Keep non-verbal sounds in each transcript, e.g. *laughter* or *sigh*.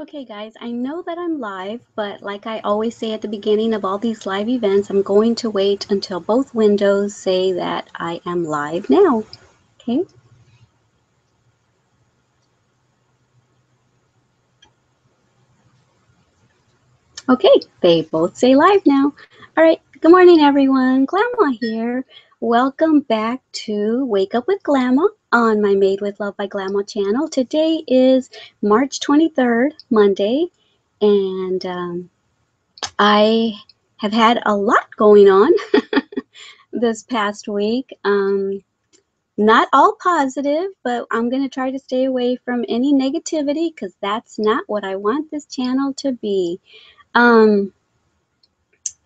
Okay, guys, I know that I'm live, but like I always say at the beginning of all these live events, I'm going to wait until both windows say that I am live now. Okay. Okay, they both say live now. All right, good morning, everyone. Glama here. Welcome back to Wake Up with Glama on my Made with Love by Glama channel. Today is March 23rd, Monday, and um, I have had a lot going on *laughs* this past week. Um, not all positive, but I'm going to try to stay away from any negativity because that's not what I want this channel to be. Um,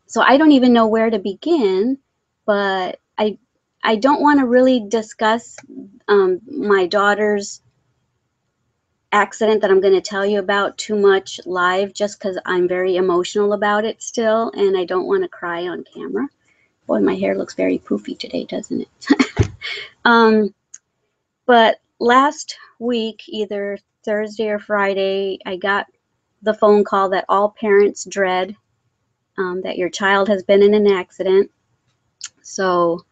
so I don't even know where to begin, but I I don't want to really discuss um, my daughter's accident that I'm going to tell you about too much live just because I'm very emotional about it still and I don't want to cry on camera. Boy, my hair looks very poofy today, doesn't it? *laughs* um, but last week, either Thursday or Friday, I got the phone call that all parents dread um, that your child has been in an accident. So,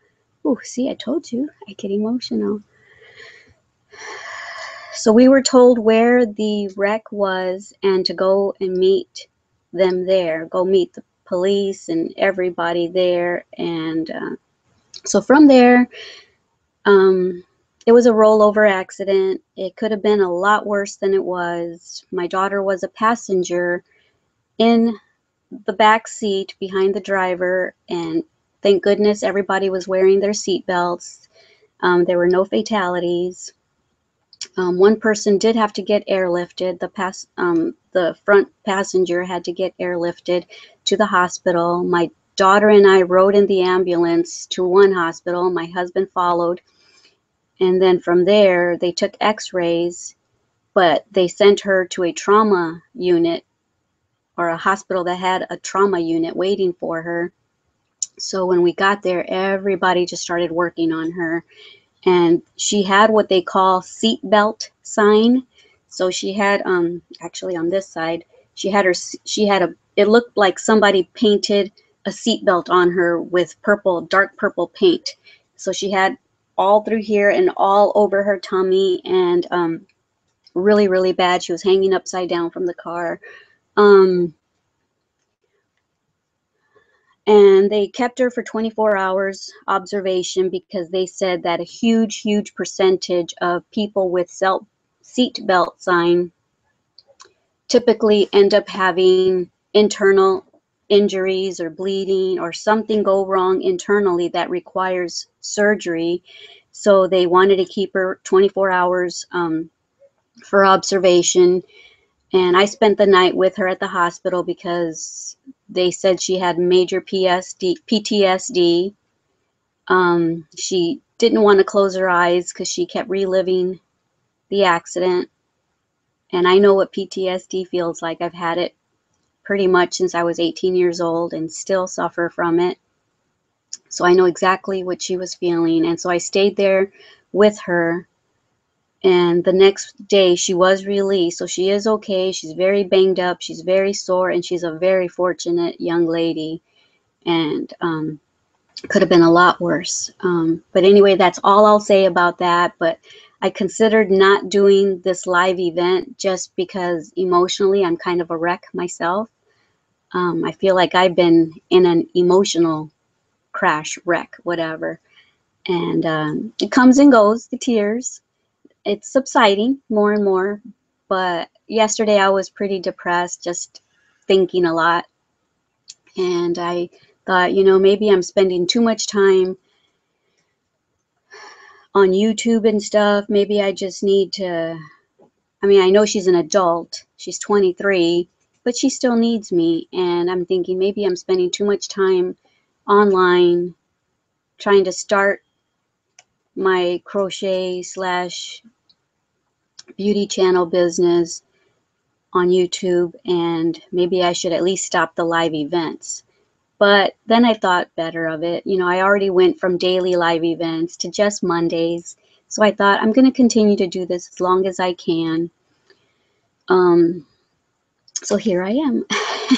oh, see, I told you, I get emotional. So we were told where the wreck was and to go and meet them there, go meet the police and everybody there. And uh, so from there, um, it was a rollover accident. It could have been a lot worse than it was. My daughter was a passenger in the back seat behind the driver, and thank goodness everybody was wearing their seat belts. Um, there were no fatalities. Um, one person did have to get airlifted. The pass, um, the front passenger had to get airlifted to the hospital. My daughter and I rode in the ambulance to one hospital. My husband followed. And then from there, they took x rays, but they sent her to a trauma unit or a hospital that had a trauma unit waiting for her. So when we got there, everybody just started working on her. And she had what they call seat belt sign. So she had, um, actually on this side, she had her, she had a, it looked like somebody painted a seat belt on her with purple, dark purple paint. So she had all through here and all over her tummy and um, really, really bad. She was hanging upside down from the car. Um, and they kept her for 24 hours observation because they said that a huge, huge percentage of people with self seat belt sign typically end up having internal injuries or bleeding or something go wrong internally that requires surgery. So they wanted to keep her 24 hours um, for observation. And I spent the night with her at the hospital because they said she had major PSD, PTSD. Um, she didn't want to close her eyes because she kept reliving the accident. And I know what PTSD feels like. I've had it pretty much since I was 18 years old and still suffer from it. So I know exactly what she was feeling. And so I stayed there with her. And the next day she was released. So she is okay. She's very banged up. She's very sore. And she's a very fortunate young lady. And um, could have been a lot worse. Um, but anyway, that's all I'll say about that. But I considered not doing this live event just because emotionally I'm kind of a wreck myself. Um, I feel like I've been in an emotional crash, wreck, whatever. And um, it comes and goes, the tears. It's subsiding more and more. But yesterday I was pretty depressed, just thinking a lot. And I thought, you know, maybe I'm spending too much time on YouTube and stuff. Maybe I just need to. I mean, I know she's an adult, she's 23 but she still needs me. And I'm thinking maybe I'm spending too much time online trying to start my crochet slash beauty channel business on YouTube and maybe I should at least stop the live events. But then I thought better of it. You know, I already went from daily live events to just Mondays. So I thought I'm going to continue to do this as long as I can. Um, so here I am.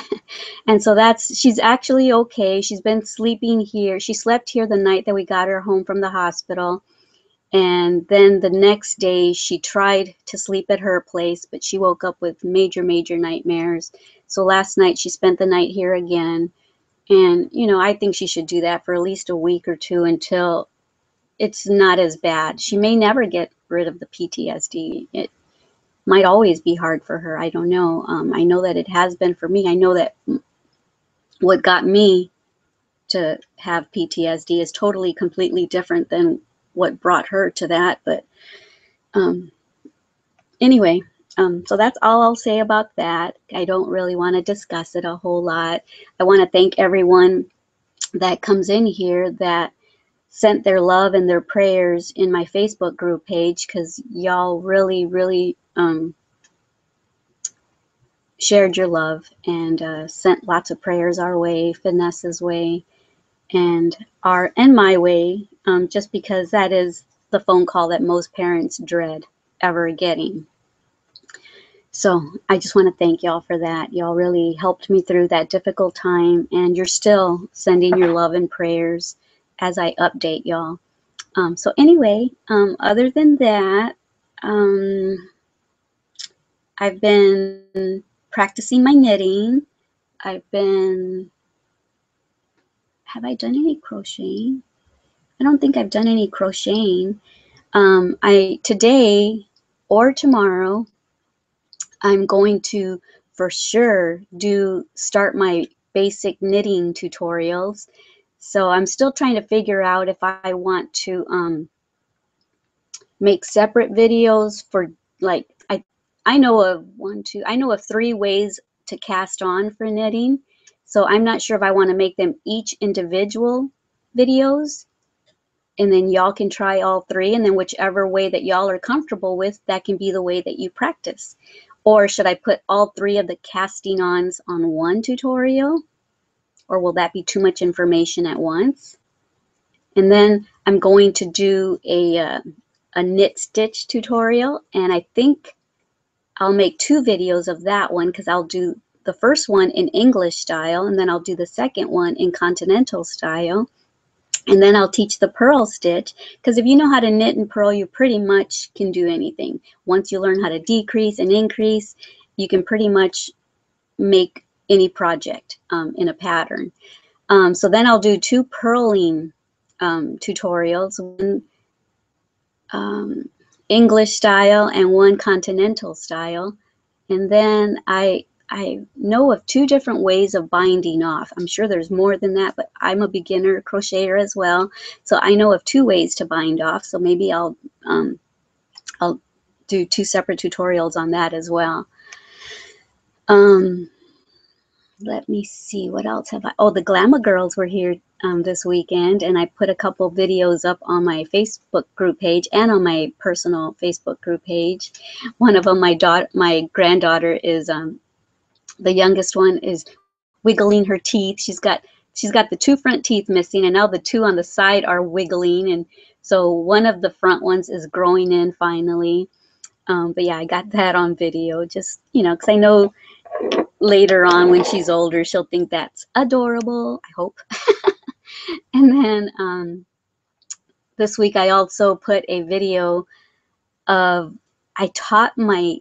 *laughs* and so that's, she's actually okay. She's been sleeping here. She slept here the night that we got her home from the hospital. And then the next day, she tried to sleep at her place, but she woke up with major, major nightmares. So last night, she spent the night here again. And, you know, I think she should do that for at least a week or two until it's not as bad. She may never get rid of the PTSD. It might always be hard for her. I don't know. Um, I know that it has been for me. I know that what got me to have PTSD is totally, completely different than what brought her to that. But um, anyway, um, so that's all I'll say about that. I don't really want to discuss it a whole lot. I want to thank everyone that comes in here that sent their love and their prayers in my Facebook group page because y'all really, really um, shared your love and uh, sent lots of prayers our way, Vanessa's way, and our and my way, um, just because that is the phone call that most parents dread ever getting. So I just want to thank y'all for that. Y'all really helped me through that difficult time, and you're still sending your love and prayers as I update y'all. Um, so anyway, um, other than that, um, I've been practicing my knitting. I've been, have I done any crocheting? I don't think I've done any crocheting. Um, I today or tomorrow, I'm going to for sure do start my basic knitting tutorials. So I'm still trying to figure out if I want to um, make separate videos for like I I know of one, two, I know of three ways to cast on for knitting. So I'm not sure if I want to make them each individual videos and then y'all can try all three and then whichever way that y'all are comfortable with, that can be the way that you practice. Or should I put all three of the casting ons on one tutorial? Or will that be too much information at once? And then I'm going to do a, uh, a knit stitch tutorial and I think I'll make two videos of that one because I'll do the first one in English style and then I'll do the second one in continental style. And then I'll teach the purl stitch because if you know how to knit and purl, you pretty much can do anything. Once you learn how to decrease and increase, you can pretty much make any project um, in a pattern. Um, so then I'll do two purling um, tutorials. One, um, English style and one continental style. And then I I know of two different ways of binding off. I'm sure there's more than that, but I'm a beginner crocheter as well. So I know of two ways to bind off. So maybe I'll um, I'll do two separate tutorials on that as well. Um, let me see, what else have I? Oh, the Glamour Girls were here um, this weekend, and I put a couple videos up on my Facebook group page and on my personal Facebook group page. One of them, my daughter, my granddaughter is um, the youngest one is wiggling her teeth. She's got she's got the two front teeth missing, and now the two on the side are wiggling, and so one of the front ones is growing in finally. Um, but yeah, I got that on video, just you know, because I know later on when she's older, she'll think that's adorable, I hope. *laughs* and then um, this week I also put a video of, I taught my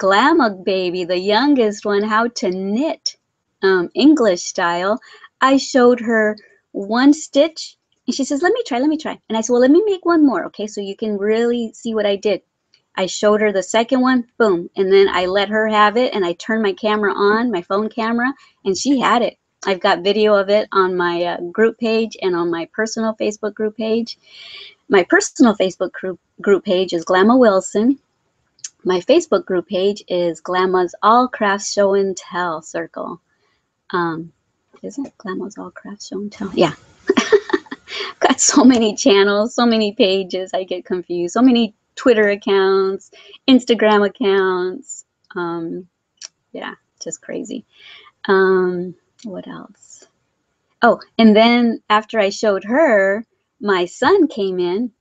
Glamug baby, the youngest one, how to knit um, English style. I showed her one stitch and she says, let me try, let me try. And I said, well, let me make one more, okay, so you can really see what I did. I showed her the second one, boom, and then I let her have it and I turned my camera on, my phone camera, and she had it. I've got video of it on my uh, group page and on my personal Facebook group page. My personal Facebook group, group page is Glama Wilson. My Facebook group page is Glama's All Crafts Show and Tell Circle. Um, is it Glama's All Crafts Show and Tell? Yeah. *laughs* got so many channels, so many pages. I get confused. So many Twitter accounts, Instagram accounts. Um, yeah, just crazy. Um, what else? Oh, and then after I showed her, my son came in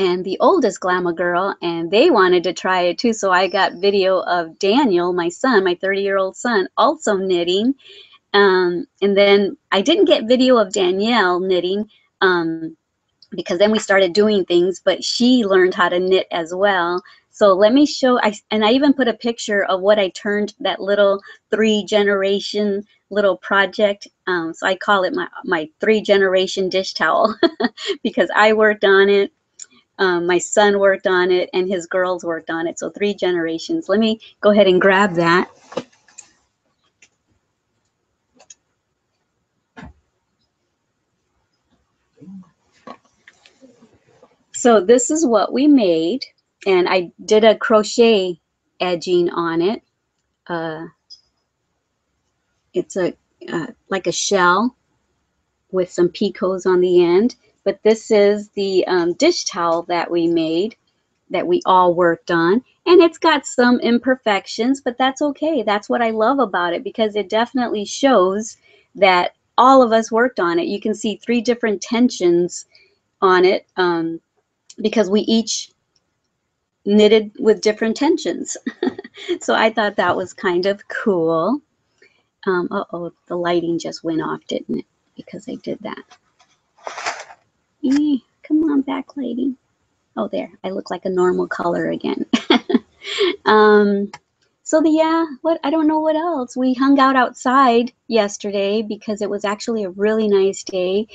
and the oldest Glamour girl, and they wanted to try it too. So I got video of Daniel, my son, my 30 year old son, also knitting. Um, and then I didn't get video of Danielle knitting um, because then we started doing things, but she learned how to knit as well. So let me show, I, and I even put a picture of what I turned that little three generation little project. Um, so I call it my, my three generation dish towel *laughs* because I worked on it. Um, my son worked on it and his girls worked on it. So three generations. Let me go ahead and grab that. So this is what we made. And I did a crochet edging on it. Uh, it's a uh, like a shell with some picots on the end. But this is the um, dish towel that we made that we all worked on. And it's got some imperfections, but that's okay. That's what I love about it because it definitely shows that all of us worked on it. You can see three different tensions on it um, because we each knitted with different tensions. *laughs* so I thought that was kind of cool. Um, uh-oh, the lighting just went off, didn't it? Because I did that. Come on back, lady. Oh, there. I look like a normal color again. *laughs* um, so the, yeah, what, I don't know what else. We hung out outside yesterday because it was actually a really nice day,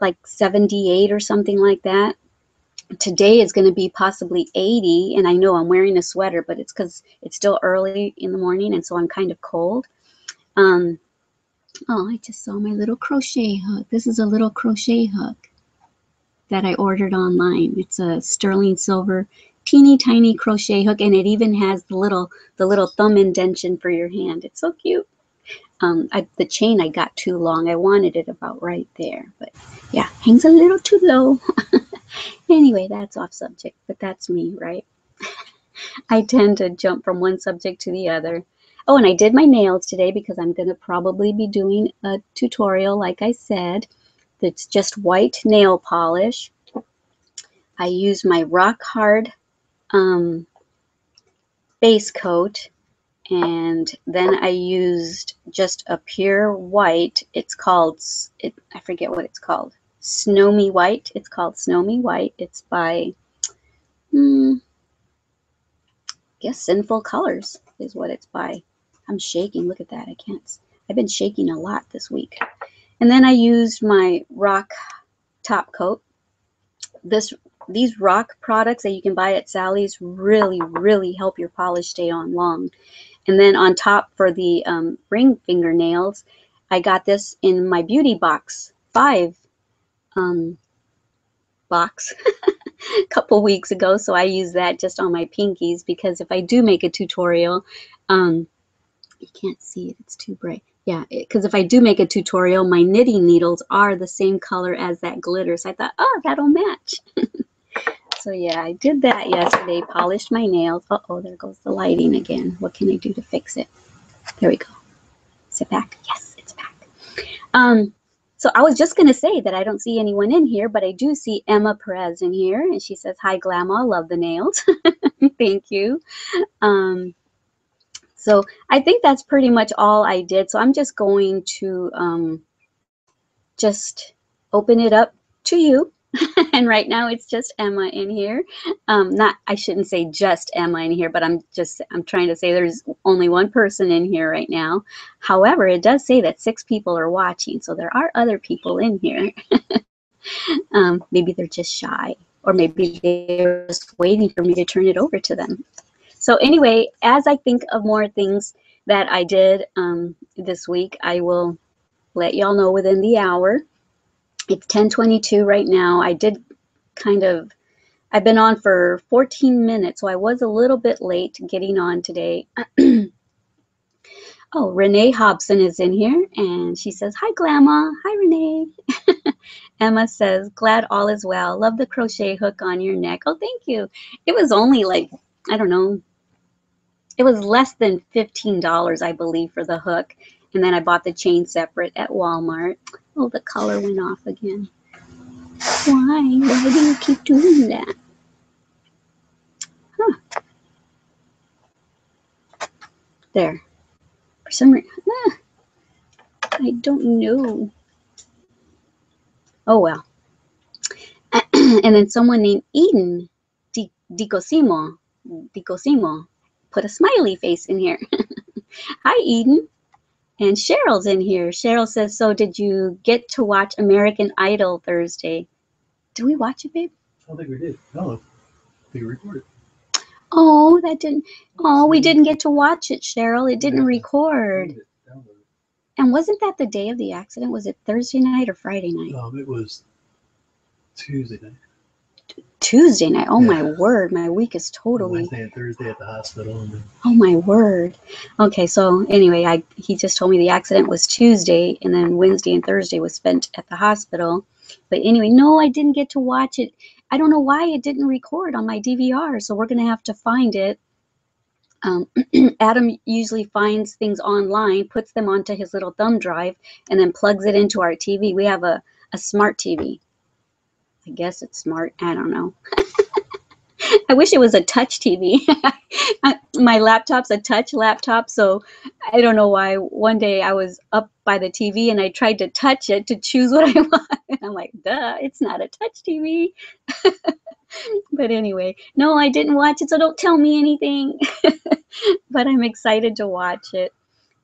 like 78 or something like that today is going to be possibly 80 and i know i'm wearing a sweater but it's because it's still early in the morning and so i'm kind of cold um oh i just saw my little crochet hook this is a little crochet hook that i ordered online it's a sterling silver teeny tiny crochet hook and it even has the little the little thumb indention for your hand it's so cute um, I, the chain I got too long. I wanted it about right there, but yeah, hangs a little too low. *laughs* anyway, that's off subject, but that's me, right? *laughs* I tend to jump from one subject to the other. Oh, and I did my nails today because I'm going to probably be doing a tutorial, like I said, that's just white nail polish. I use my rock hard um, base coat and then I used just a pure white. It's called, it, I forget what it's called. Snow Me White. It's called Snow Me White. It's by, hmm, I guess Sinful Colors is what it's by. I'm shaking. Look at that. I can't. I've been shaking a lot this week. And then I used my rock top coat. This these rock products that you can buy at Sally's really, really help your polish stay on long. And then on top for the um, ring fingernails, I got this in my beauty box five um, box a *laughs* couple weeks ago. So I use that just on my pinkies because if I do make a tutorial, um, you can't see it, it's too bright. Yeah, because if I do make a tutorial, my knitting needles are the same color as that glitter. So I thought, oh, that'll match. *laughs* so yeah, I did that yesterday, polished my nails. Uh-oh, there goes the lighting again. What can I do to fix it? There we go. Is it back? Yes, it's back. Um, so I was just going to say that I don't see anyone in here, but I do see Emma Perez in here. And she says, hi, Glama, love the nails. *laughs* Thank you. Um, so I think that's pretty much all I did. So I'm just going to um, just open it up to you *laughs* and right now it's just Emma in here. Um, not, I shouldn't say just Emma in here, but I'm just, I'm trying to say there's only one person in here right now. However, it does say that six people are watching, so there are other people in here. *laughs* um, maybe they're just shy, or maybe they're just waiting for me to turn it over to them. So anyway, as I think of more things that I did um, this week, I will let y'all know within the hour. It's 1022 right now. I did kind of, I've been on for 14 minutes, so I was a little bit late getting on today. *clears throat* oh, Renee Hobson is in here and she says, hi, Glama. Hi, Renee. *laughs* Emma says, glad all is well. Love the crochet hook on your neck. Oh, thank you. It was only like, I don't know, it was less than $15, I believe, for the hook. And then I bought the chain separate at Walmart. Oh, the color went off again. Why? Why do you keep doing that? Huh. There. For some reason, ah, I don't know. Oh, well. *clears throat* and then someone named Eden Dicosimo, Dicosimo put a smiley face in here. *laughs* Hi, Eden. And Cheryl's in here. Cheryl says, So, did you get to watch American Idol Thursday? Did we watch it, babe? I don't think we did. No, we recorded. Oh, that didn't. Oh, we didn't get to watch it, Cheryl. It didn't record. And wasn't that the day of the accident? Was it Thursday night or Friday night? Um, it was Tuesday night. Tuesday night. Oh my word, my week is totally. Wednesday and Thursday at the hospital, Oh my word. Okay, so anyway, I he just told me the accident was Tuesday and then Wednesday and Thursday was spent at the hospital. But anyway, no, I didn't get to watch it. I don't know why it didn't record on my DVR, so we're gonna have to find it. Um, *clears throat* Adam usually finds things online, puts them onto his little thumb drive, and then plugs it into our TV. We have a, a smart TV. I guess it's smart. I don't know. *laughs* I wish it was a touch TV. *laughs* My laptop's a touch laptop, so I don't know why. One day I was up by the TV and I tried to touch it to choose what *laughs* I want. And I'm like, duh, it's not a touch TV. but anyway, no, I didn't watch it, so don't tell me anything. but I'm excited to watch it.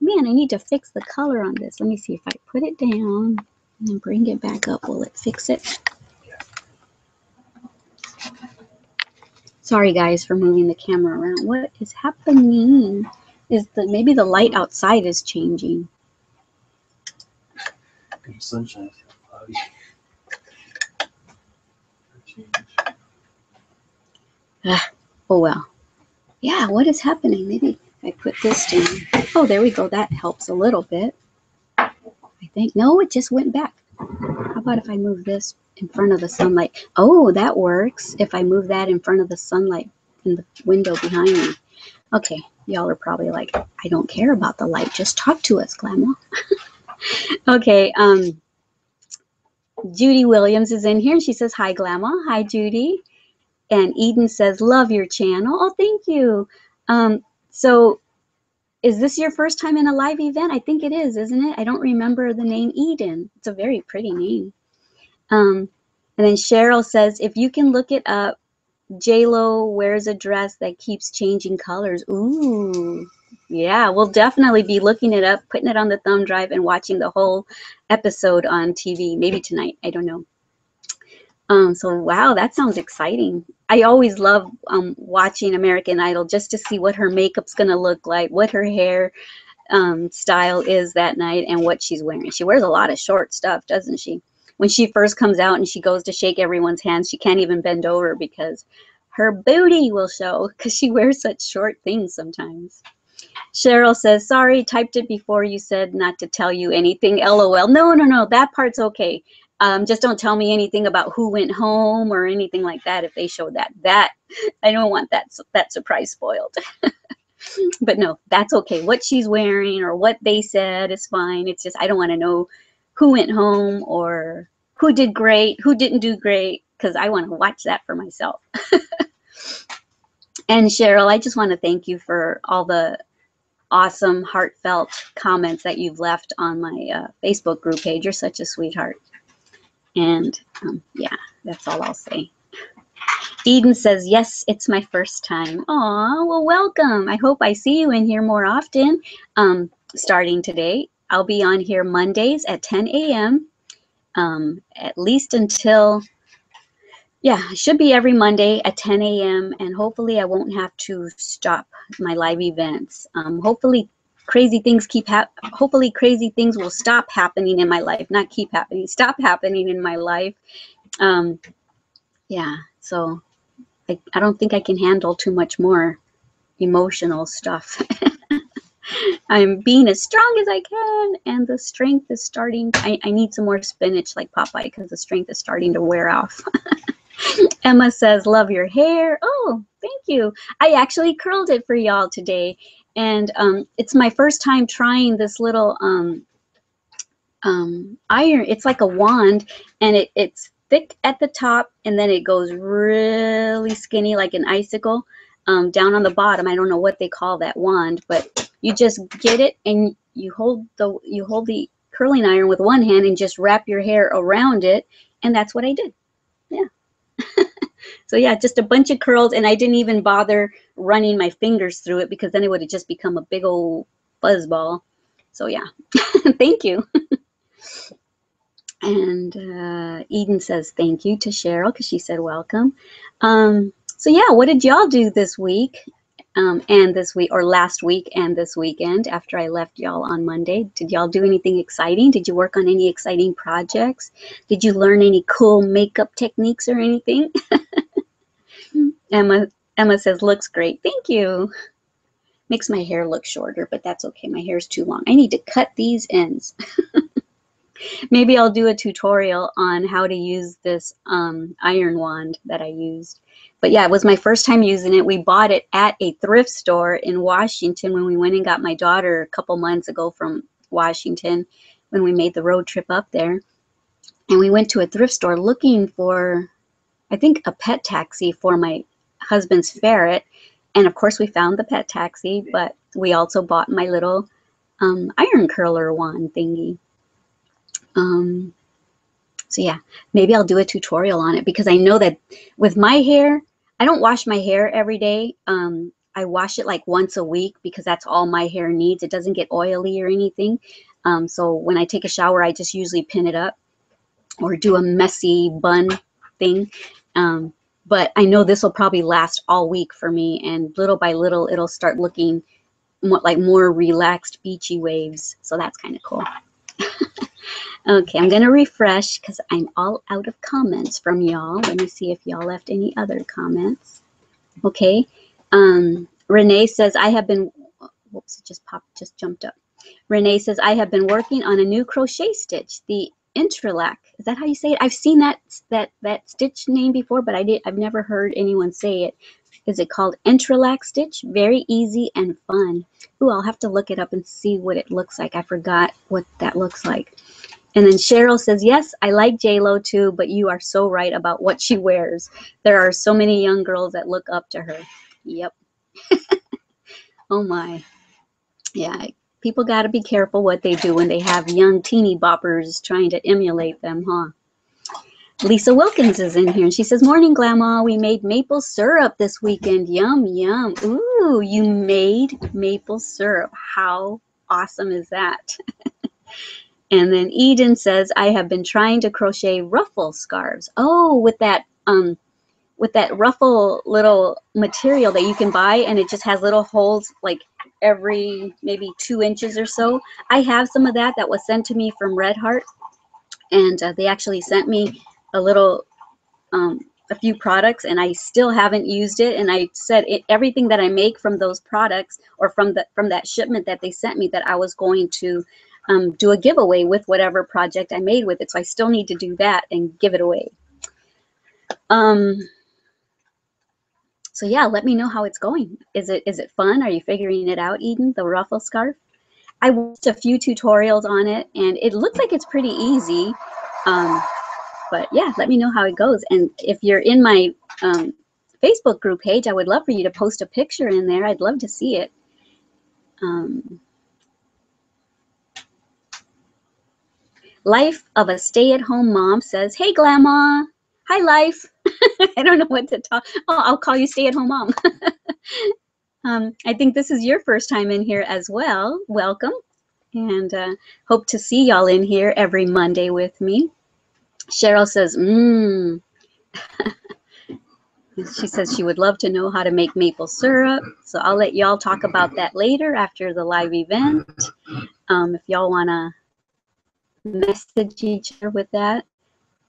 Man, I need to fix the color on this. Let me see if I put it down and bring it back up. Will it fix it? Sorry guys for moving the camera around. What is happening? Is the maybe the light outside is changing? sunshine. Change. Oh well. Yeah, what is happening? Maybe I put this down. Oh, there we go. That helps a little bit. I think. No, it just went back. How about if I move this in front of the sunlight? Oh, that works. If I move that in front of the sunlight in the window behind me. Okay, y'all are probably like, I don't care about the light. Just talk to us, Grandma. *laughs* okay, um, Judy Williams is in here and she says, Hi, Grandma. Hi, Judy. And Eden says, Love your channel. Oh, thank you. Um, so, is this your first time in a live event? I think it is, isn't it? I don't remember the name Eden. It's a very pretty name. Um, and then Cheryl says, If you can look it up, J-Lo wears a dress that keeps changing colors. Ooh, yeah, we'll definitely be looking it up, putting it on the thumb drive, and watching the whole episode on TV. Maybe tonight. I don't know. Um, so wow, that sounds exciting. I always love um, watching American Idol just to see what her makeup's gonna look like, what her hair um, style is that night, and what she's wearing. She wears a lot of short stuff, doesn't she? When she first comes out and she goes to shake everyone's hands, she can't even bend over because her booty will show because she wears such short things sometimes. Cheryl says, sorry, typed it before you said not to tell you anything. LOL. No, no, no, that part's okay. Um, just don't tell me anything about who went home or anything like that if they show that. That I don't want that that surprise spoiled. *laughs* but no, that's okay. What she's wearing or what they said is fine. It's just I don't want to know who went home or who did great, who didn't do great, because I want to watch that for myself. *laughs* and Cheryl, I just want to thank you for all the awesome, heartfelt comments that you've left on my uh, Facebook group page. You're such a sweetheart. And um, yeah, that's all I'll say. Eden says, Yes, it's my first time. Aw, well, welcome. I hope I see you in here more often. Um, starting today, I'll be on here Mondays at 10 a.m. Um, at least until, yeah, should be every Monday at 10 a.m. And hopefully, I won't have to stop my live events. Um, hopefully, crazy things keep hap- hopefully crazy things will stop happening in my life not keep happening stop happening in my life um yeah so I, I don't think i can handle too much more emotional stuff *laughs* i'm being as strong as i can and the strength is starting i, I need some more spinach like popeye because the strength is starting to wear off *laughs* emma says love your hair oh thank you i actually curled it for y'all today and um, it's my first time trying this little um, um, iron. It's like a wand, and it, it's thick at the top, and then it goes really skinny, like an icicle, um, down on the bottom. I don't know what they call that wand, but You just get it and you hold the you hold the curling iron with one hand and just wrap your hair around it, and that's what I did. Yeah. *laughs* so yeah, just a bunch of curls, and I didn't even bother running my fingers through it because then it would have just become a big old fuzz ball. So yeah, *laughs* thank you. *laughs* and uh, Eden says thank you to Cheryl because she said welcome. Um, so yeah, what did y'all do this week? Um, and this week or last week and this weekend after I left y'all on Monday. Did y'all do anything exciting? Did you work on any exciting projects? Did you learn any cool makeup techniques or anything? *laughs* Emma Emma says looks great. Thank you. Makes my hair look shorter, but that's okay. My hair is too long. I need to cut these ends. *laughs* Maybe I'll do a tutorial on how to use this um, iron wand that I used but yeah, it was my first time using it. We bought it at a thrift store in Washington when we went and got my daughter a couple months ago from Washington when we made the road trip up there. And we went to a thrift store looking for, I think, a pet taxi for my husband's ferret. And of course, we found the pet taxi, but we also bought my little um, iron curler wand thingy. Um, so yeah, maybe I'll do a tutorial on it because I know that with my hair, I don't wash my hair every day. Um, I wash it like once a week because that's all my hair needs. It doesn't get oily or anything. Um, so when I take a shower, I just usually pin it up or do a messy bun thing. Um, but I know this will probably last all week for me. And little by little, it'll start looking more, like more relaxed beachy waves. So that's kind of cool. *laughs* Okay, I'm going to refresh because I'm all out of comments from y'all. Let me see if y'all left any other comments. Okay, um, Renee says, I have been, whoops, it just popped, just jumped up. Renee says, I have been working on a new crochet stitch, the Entrelac. Is that how you say it? I've seen that that that stitch name before, but I did I've never heard anyone say it. Is it called Entrelac stitch? Very easy and fun. Ooh, I'll have to look it up and see what it looks like. I forgot what that looks like. And then Cheryl says, yes, I like JLo too, but you are so right about what she wears. There are so many young girls that look up to her. Yep. *laughs* oh my. Yeah, people got to be careful what they do when they have young teeny boppers trying to emulate them, huh? Lisa Wilkins is in here and she says, Morning, Grandma. We made maple syrup this weekend. Yum, yum. Ooh, you made maple syrup. How awesome is that? *laughs* And then Eden says, I have been trying to crochet ruffle scarves. Oh, with that um with that ruffle little material that you can buy and it just has little holes like every maybe two inches or so. I have some of that that was sent to me from Red Heart and uh, they actually sent me a little um, a few products and I still haven't used it and I said it, everything that I make from those products or from the from that shipment that they sent me that I was going to um, do a giveaway with whatever project I made with it. So I still need to do that and give it away. Um, so yeah, let me know how it's going. Is it is it fun? Are you figuring it out, Eden, the ruffle scarf? I watched a few tutorials on it and it looks like it's pretty easy. Um, but yeah, let me know how it goes. And if you're in my um, Facebook group page, I would love for you to post a picture in there. I'd love to see it. Um, Life of a stay-at-home mom says, hey, Grandma. Hi, Life. *laughs* I don't know what to talk. Oh, I'll call you stay-at-home mom. *laughs* um, I think this is your first time in here as well. Welcome. And uh, hope to see y'all in here every Monday with me. Cheryl says, mmm. *laughs* she says she would love to know how to make maple syrup. So I'll let y'all talk about that later after the live event. Um, if y'all want to message each other with that.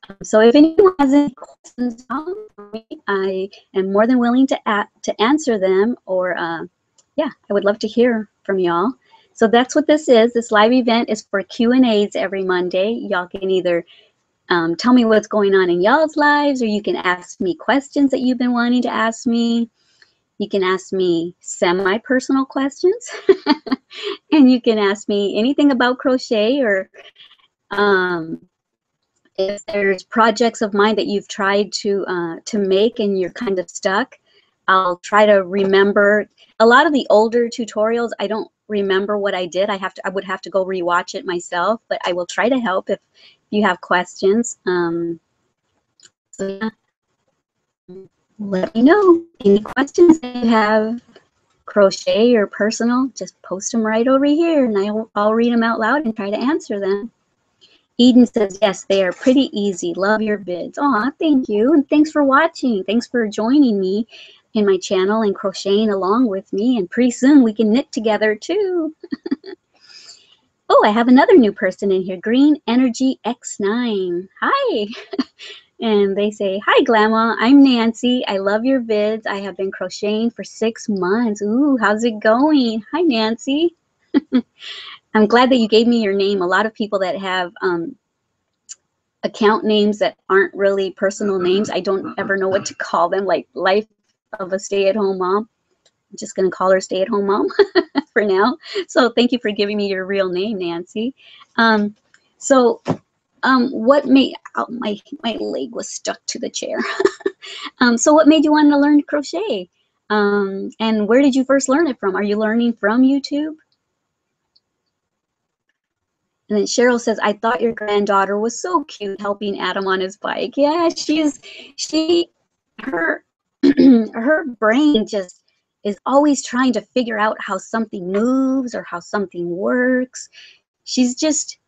Um, so if anyone has any questions I am more than willing to to answer them or uh, yeah, I would love to hear from y'all. So that's what this is. This live event is for Q&As every Monday. Y'all can either um, tell me what's going on in y'all's lives or you can ask me questions that you've been wanting to ask me. You can ask me semi-personal questions *laughs* and you can ask me anything about crochet or um, if there's projects of mine that you've tried to uh, to make and you're kind of stuck, I'll try to remember. A lot of the older tutorials, I don't remember what I did. I have to I would have to go rewatch it myself, but I will try to help if you have questions. Um, so yeah, let me know any questions that you have, crochet or personal. Just post them right over here, and I'll I'll read them out loud and try to answer them. Eden says, yes, they are pretty easy. Love your vids. Aw, thank you. And thanks for watching. Thanks for joining me in my channel and crocheting along with me. And pretty soon we can knit together too. *laughs* oh, I have another new person in here. Green Energy X9. Hi. *laughs* and they say, hi, Glama. I'm Nancy. I love your vids. I have been crocheting for six months. Ooh, how's it going? Hi, Nancy. *laughs* I'm glad that you gave me your name. A lot of people that have um, account names that aren't really personal names, I don't ever know what to call them, like life of a stay-at-home mom. I'm just going to call her stay-at-home mom *laughs* for now. So thank you for giving me your real name, Nancy. Um, so um, what made, oh, my, my leg was stuck to the chair. *laughs* um, so what made you want to learn crochet? Um, and where did you first learn it from? Are you learning from YouTube? And then Cheryl says, I thought your granddaughter was so cute helping Adam on his bike. Yeah, she's, she, her, *clears throat* her brain just is always trying to figure out how something moves or how something works. She's just,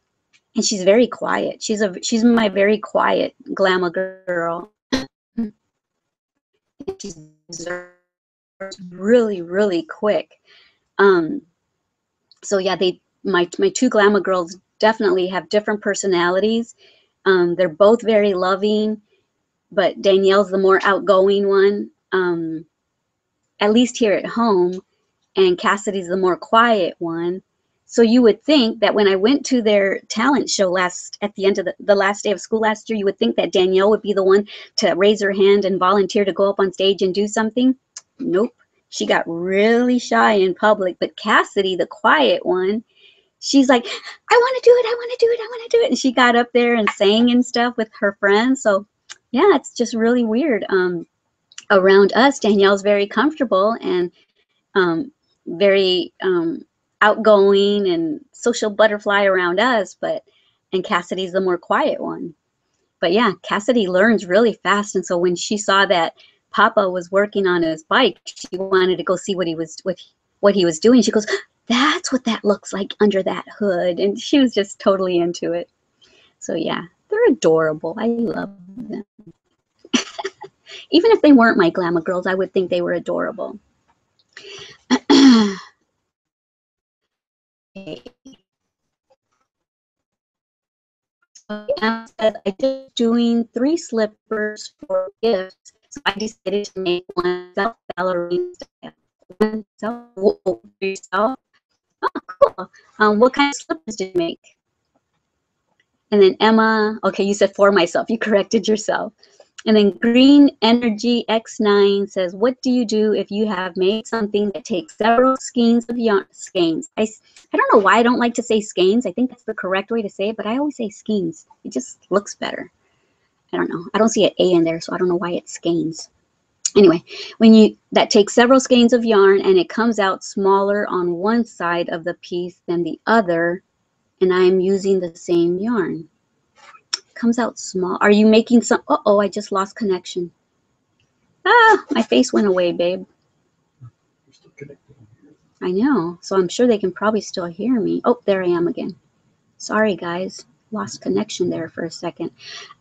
and she's very quiet. She's a, she's my very quiet glamour girl. she's really, really quick. Um, so yeah, they, my, my two glamour girls definitely have different personalities. Um, they're both very loving, but Danielle's the more outgoing one, um, at least here at home, and Cassidy's the more quiet one. So you would think that when I went to their talent show last at the end of the, the last day of school last year, you would think that Danielle would be the one to raise her hand and volunteer to go up on stage and do something. Nope. She got really shy in public, but Cassidy, the quiet one, she's like, I want to do it, I want to do it, I want to do it. And she got up there and sang and stuff with her friends. So yeah, it's just really weird. Um, around us, Danielle's very comfortable and um, very um, outgoing and social butterfly around us, but and Cassidy's the more quiet one. But yeah, Cassidy learns really fast. And so when she saw that Papa was working on his bike, she wanted to go see what he was with what he was doing. She goes, that's what that looks like under that hood. And she was just totally into it. So yeah, they're adorable. I love them. *laughs* Even if they weren't my glamour girls, I would think they were adorable. *clears throat* I just doing three slippers for gifts, so I decided to make one self ballerina style. One self, Oh, cool. Um, what kind of slippers did you make? And then Emma, okay, you said for myself. You *laughs* corrected yourself. And then Green Energy X9 says, what do you do if you have made something that takes several skeins of yarn? Skeins. I, I don't know why I don't like to say skeins. I think that's the correct way to say it, but I always say skeins. It just looks better. I don't know. I don't see an A in there, so I don't know why it's skeins anyway, when you that takes several skeins of yarn and it comes out smaller on one side of the piece than the other, and I'm using the same yarn. Comes out small. Are you making some? Uh oh, I just lost connection. Ah, my face went away, babe. I know. So I'm sure they can probably still hear me. Oh, there I am again. Sorry, guys. Lost connection there for a second.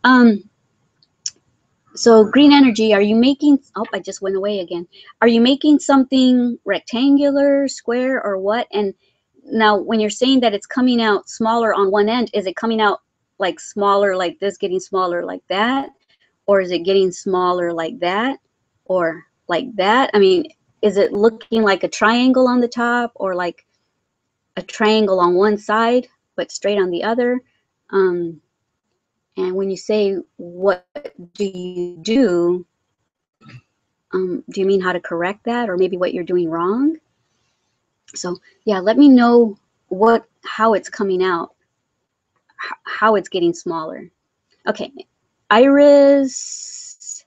Um, so green energy, are you making, oh, I just went away again. Are you making something rectangular, square, or what? And now when you're saying that it's coming out smaller on one end, is it coming out like smaller like this, getting smaller like that? Or is it getting smaller like that? Or like that? I mean, is it looking like a triangle on the top or like a triangle on one side, but straight on the other? Um, and when you say, what do you do? Um, do you mean how to correct that or maybe what you're doing wrong? So yeah, let me know what, how it's coming out, how it's getting smaller. Okay, Iris,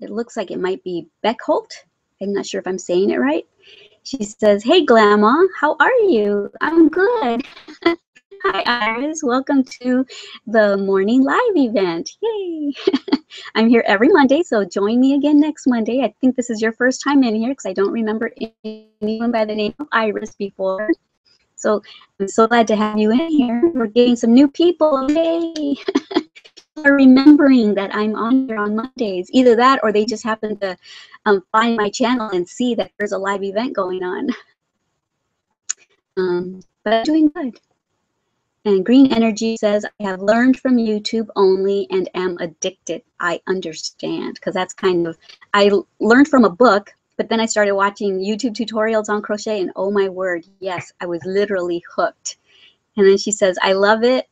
it looks like it might be Beckholt. I'm not sure if I'm saying it right. She says, Hey, Glama, how are you? I'm good. Hi, Iris. Welcome to the morning live event. Yay! *laughs* I'm here every Monday, so join me again next Monday. I think this is your first time in here because I don't remember anyone by the name of Iris before. So I'm so glad to have you in here. We're getting some new people. Yay! *laughs* are remembering that I'm on here on Mondays. Either that or they just happen to um, find my channel and see that there's a live event going on. Um, but I'm doing good. And Green Energy says, I have learned from YouTube only and am addicted. I understand because that's kind of, I learned from a book, but then I started watching YouTube tutorials on crochet and oh my word, yes, I was literally hooked. And then she says, I love it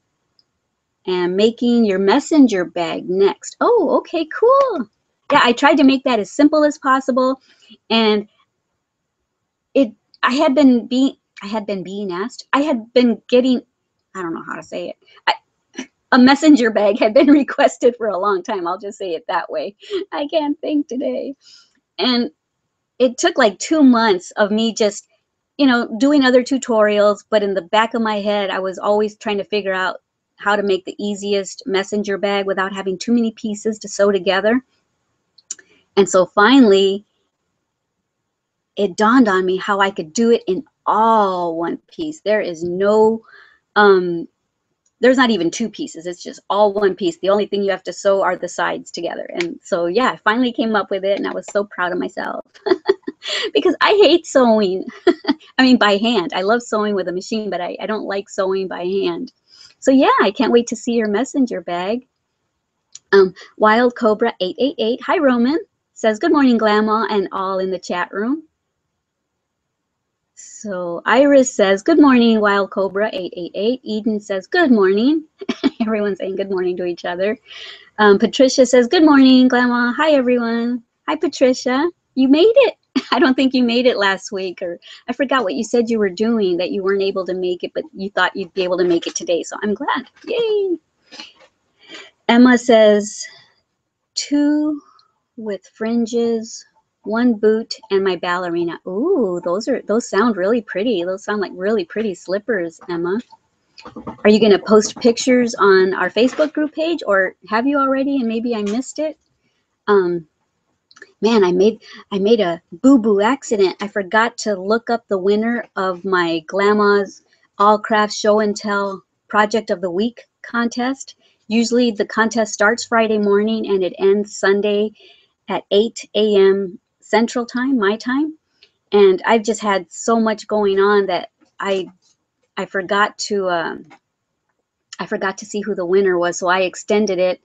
and making your messenger bag next. Oh, okay, cool. Yeah, I tried to make that as simple as possible. And it, I had been being, I had been being asked, I had been getting I don't know how to say it. I, a messenger bag had been *laughs* requested for a long time. I'll just say it that way. I can't think today. And it took like two months of me just, you know, doing other tutorials, but in the back of my head, I was always trying to figure out how to make the easiest messenger bag without having too many pieces to sew together. And so finally, it dawned on me how I could do it in all one piece. There is no um, there's not even two pieces. It's just all one piece. The only thing you have to sew are the sides together. And so, yeah, I finally came up with it and I was so proud of myself *laughs* because I hate sewing. *laughs* I mean, by hand. I love sewing with a machine, but I, I don't like sewing by hand. So yeah, I can't wait to see your messenger bag. Um, Wild Cobra 888. Hi, Roman. Says, good morning, Glama, and all in the chat room. So Iris says, good morning, Wild Cobra 888. Eden says, good morning. *laughs* Everyone's saying good morning to each other. Um, Patricia says, good morning, Glama. Hi, everyone. Hi, Patricia. You made it. *laughs* I don't think you made it last week, or I forgot what you said you were doing, that you weren't able to make it, but you thought you'd be able to make it today. So I'm glad. Yay. Emma says, two with fringes, one boot and my ballerina. Ooh, those are those sound really pretty. Those sound like really pretty slippers, Emma. Are you going to post pictures on our Facebook group page or have you already and maybe I missed it? Um, man, I made I made a boo-boo accident. I forgot to look up the winner of my Glama's All Crafts Show and Tell Project of the Week contest. Usually the contest starts Friday morning and it ends Sunday at 8 a.m. Central Time, my time. And I've just had so much going on that I I forgot to um, I forgot to see who the winner was. So I extended it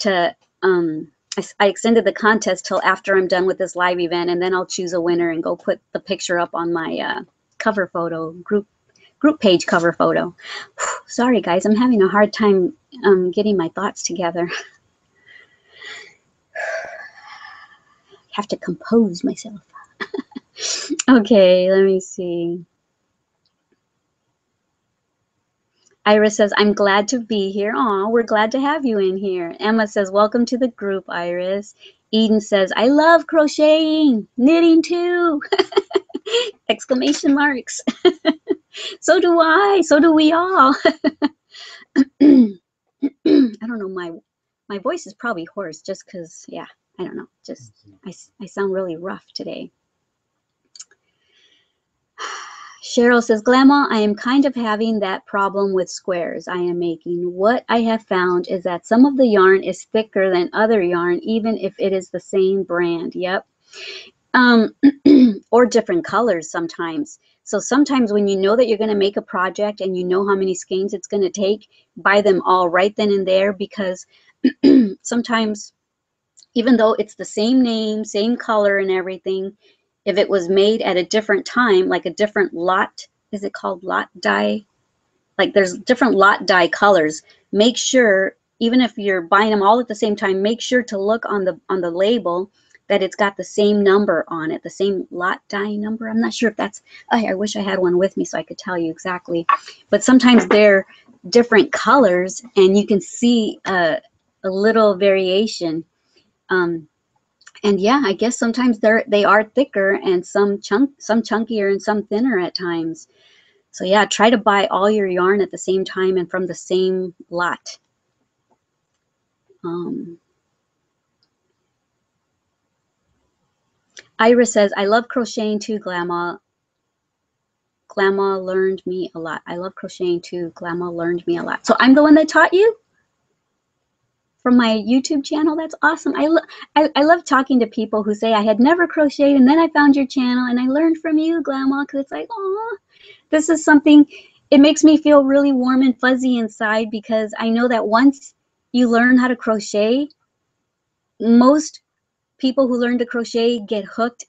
to um, I, I extended the contest till after I'm done with this live event, and then I'll choose a winner and go put the picture up on my uh, cover photo group group page cover photo. Sorry guys, I'm having a hard time um, getting my thoughts together. *laughs* have to compose myself. *laughs* okay, let me see. Iris says, I'm glad to be here. Aw, we're glad to have you in here. Emma says, welcome to the group, Iris. Eden says, I love crocheting, knitting too. *laughs* Exclamation marks. *laughs* so do I. So do we all. *clears throat* I don't know. My my voice is probably hoarse just because, yeah, I don't know, just I, I sound really rough today. *sighs* Cheryl says, Glama, I am kind of having that problem with squares I am making. What I have found is that some of the yarn is thicker than other yarn, even if it is the same brand. Yep. Um, *clears throat* or different colors sometimes. So sometimes when you know that you're going to make a project and you know how many skeins it's going to take, buy them all right then and there because *clears throat* sometimes even though it's the same name, same color and everything, if it was made at a different time, like a different lot, is it called lot dye? Like there's different lot dye colors. Make sure, even if you're buying them all at the same time, make sure to look on the on the label that it's got the same number on it, the same lot dye number. I'm not sure if that's, oh, I wish I had one with me so I could tell you exactly. But sometimes they're different colors and you can see a, a little variation um, and yeah, I guess sometimes they're they are thicker and some chunk some chunkier and some thinner at times. So yeah, try to buy all your yarn at the same time and from the same lot. Um, Ira says, I love crocheting too, Glama. Glama learned me a lot. I love crocheting too. Glama learned me a lot. So I'm the one that taught you? From my YouTube channel. That's awesome. I, lo I, I, love talking to people who say, I had never crocheted and then I found your channel and I learned from you, Grandma, because it's like, oh, this is something, it makes me feel really warm and fuzzy inside because I know that once you learn how to crochet, most people who learn to crochet get hooked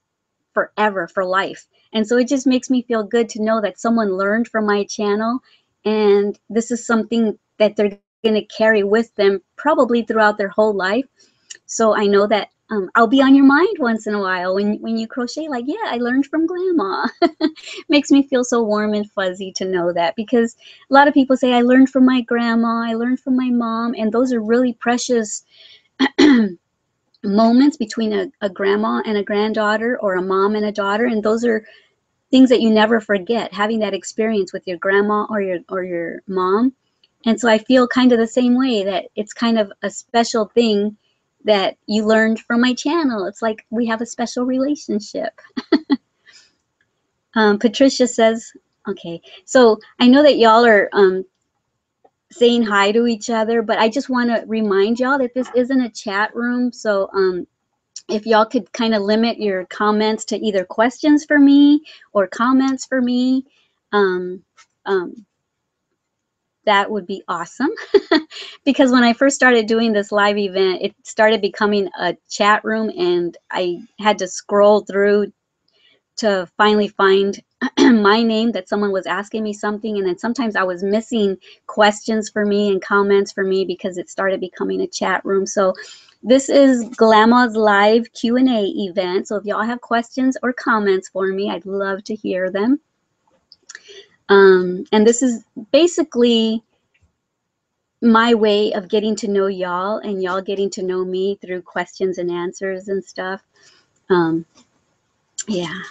forever, for life. And so it just makes me feel good to know that someone learned from my channel and this is something that they're going to carry with them probably throughout their whole life. So I know that um, I'll be on your mind once in a while when, when you crochet, like, yeah, I learned from grandma. *laughs* Makes me feel so warm and fuzzy to know that because a lot of people say, I learned from my grandma, I learned from my mom, and those are really precious *clears throat* moments between a, a grandma and a granddaughter or a mom and a daughter. And those are things that you never forget, having that experience with your grandma or your, or your mom and so I feel kind of the same way that it's kind of a special thing that you learned from my channel. It's like we have a special relationship. *laughs* um, Patricia says, okay, so I know that y'all are um, saying hi to each other, but I just want to remind y'all that this isn't a chat room. So um, if y'all could kind of limit your comments to either questions for me or comments for me. Um, um, that would be awesome. *laughs* because when I first started doing this live event, it started becoming a chat room and I had to scroll through to finally find *clears throat* my name that someone was asking me something and then sometimes I was missing questions for me and comments for me because it started becoming a chat room. So this is Glama's live Q&A event. So if y'all have questions or comments for me, I'd love to hear them. Um, and this is basically my way of getting to know y'all and y'all getting to know me through questions and answers and stuff. Um, yeah.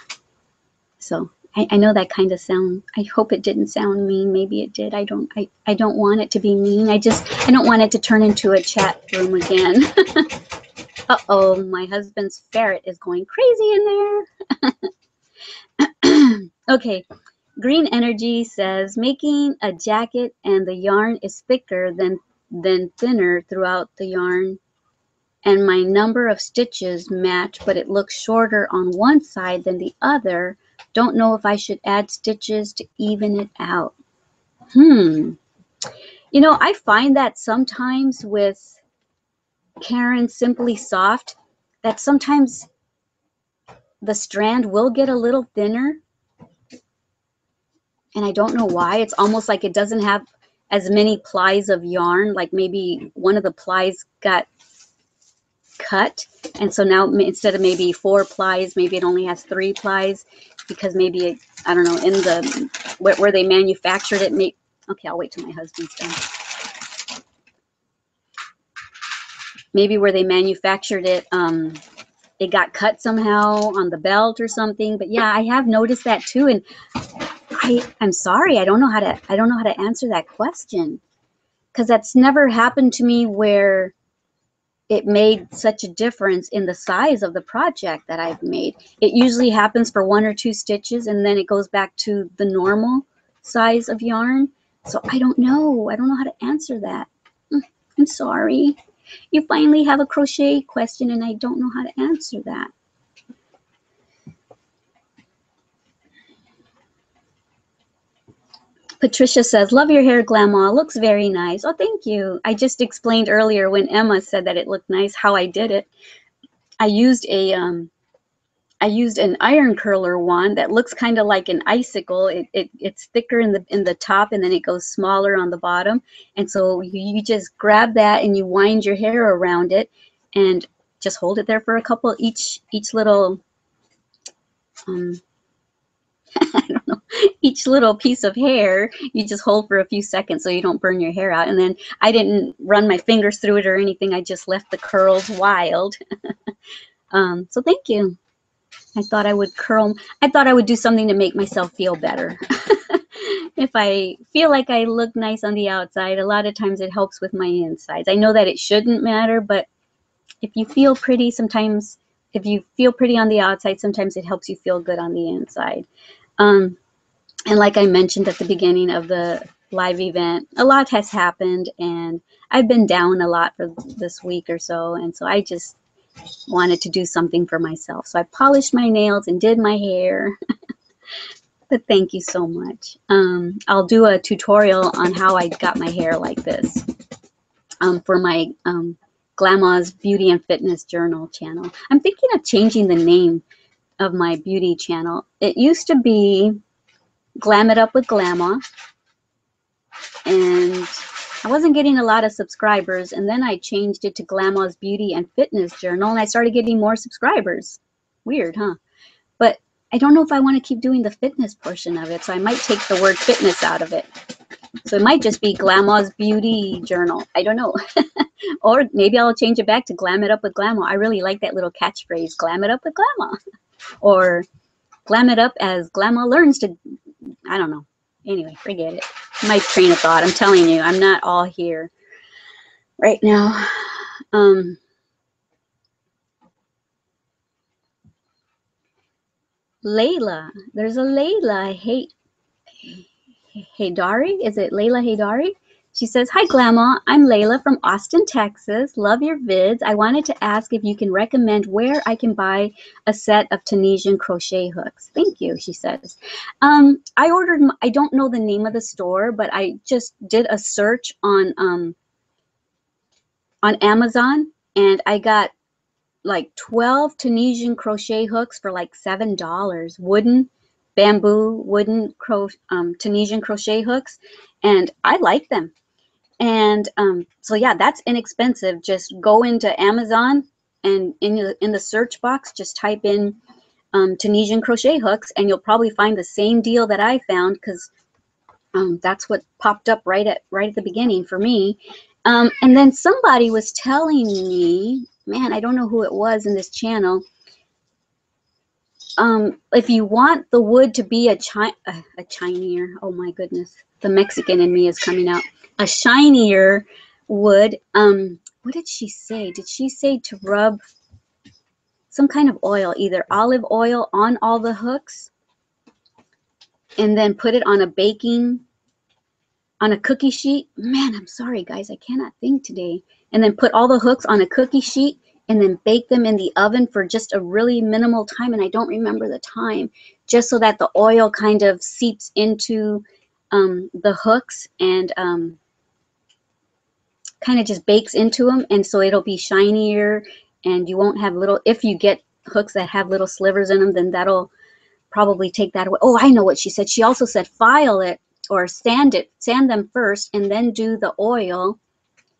So I, I know that kind of sound, I hope it didn't sound mean. Maybe it did. I don't, I, I don't want it to be mean. I just, I don't want it to turn into a chat room again. *laughs* Uh-oh, my husband's ferret is going crazy in there. *laughs* okay, Green Energy says making a jacket and the yarn is thicker than, than thinner throughout the yarn and my number of stitches match, but it looks shorter on one side than the other. Don't know if I should add stitches to even it out. Hmm. You know, I find that sometimes with Caron Simply Soft, that sometimes the strand will get a little thinner and I don't know why. It's almost like it doesn't have as many plies of yarn. Like maybe one of the plies got cut. And so now instead of maybe four plies, maybe it only has three plies because maybe, it, I don't know, in the, where, where they manufactured it, okay, I'll wait till my husband's done. Maybe where they manufactured it, um, it got cut somehow on the belt or something. But yeah, I have noticed that too. And I, I'm sorry, I don't know how to, I don't know how to answer that question because that's never happened to me where it made such a difference in the size of the project that I've made. It usually happens for one or two stitches and then it goes back to the normal size of yarn. So I don't know. I don't know how to answer that. Mm, I'm sorry. You finally have a crochet question and I don't know how to answer that. Patricia says, love your hair, Glama. Looks very nice. Oh, thank you. I just explained earlier when Emma said that it looked nice, how I did it. I used a, um, I used an iron curler wand that looks kind of like an icicle. It, it, it's thicker in the in the top and then it goes smaller on the bottom. And so you, you just grab that and you wind your hair around it and just hold it there for a couple each each little um, *laughs* *laughs* each little piece of hair you just hold for a few seconds so you don't burn your hair out. And then I didn't run my fingers through it or anything. I just left the curls wild. *laughs* Um, so thank you. I thought I would curl. I thought I would do something to make myself feel better. *laughs* if I feel like I look nice on the outside, a lot of times it helps with my insides. I know that it shouldn't matter, but if you feel pretty, sometimes if you feel pretty on the outside, sometimes it helps you feel good on the inside. Um, and like I mentioned at the beginning of the live event, a lot has happened, and I've been down a lot for this week or so, and so I just wanted to do something for myself. So I polished my nails and did my hair. *laughs* but thank you so much. Um, I'll do a tutorial on how I got my hair like this um, for my um, Glama's Beauty and Fitness Journal channel. I'm thinking of changing the name of my beauty channel. It used to be Glam It Up with Glama. And I wasn't getting a lot of subscribers. And then I changed it to Glama's Beauty and Fitness Journal. And I started getting more subscribers. Weird, huh? But I don't know if I want to keep doing the fitness portion of it. So I might take the word fitness out of it. So it might just be Glama's Beauty Journal. I don't know. *laughs* or maybe I'll change it back to Glam It Up with Glama. I really like that little catchphrase, Glam It Up with Glama. *laughs* or Glam It Up as Glama learns to, I don't know. Anyway, forget it. My train of thought. I'm telling you, I'm not all here right now. Um, Layla. There's a Layla. Hey, Haydari? Is it Layla Haydari? She says, Hi, Glama. I'm Layla from Austin, Texas. Love your vids. I wanted to ask if you can recommend where I can buy a set of Tunisian crochet hooks. Thank you, she says. Um, I ordered, I don't know the name of the store, but I just did a search on, um, on Amazon and I got like 12 Tunisian crochet hooks for like $7, wooden bamboo wooden cro um, Tunisian crochet hooks, and I like them. And um, so yeah, that's inexpensive. Just go into Amazon and in the, in the search box, just type in um, Tunisian crochet hooks, and you'll probably find the same deal that I found because um, that's what popped up right at right at the beginning for me. Um, and then somebody was telling me, man, I don't know who it was in this channel um, if you want the wood to be a chi a, a shinier, oh my goodness, the Mexican in me is coming out, a shinier wood. Um, what did she say? Did she say to rub some kind of oil, either olive oil on all the hooks, and then put it on a baking, on a cookie sheet? Man, I'm sorry, guys, I cannot think today. And then put all the hooks on a cookie sheet and then bake them in the oven for just a really minimal time. And I don't remember the time, just so that the oil kind of seeps into um, the hooks and um, kind of just bakes into them. And so it'll be shinier and you won't have little, if you get hooks that have little slivers in them, then that'll probably take that away. Oh, I know what she said. She also said file it or sand it, sand them first and then do the oil,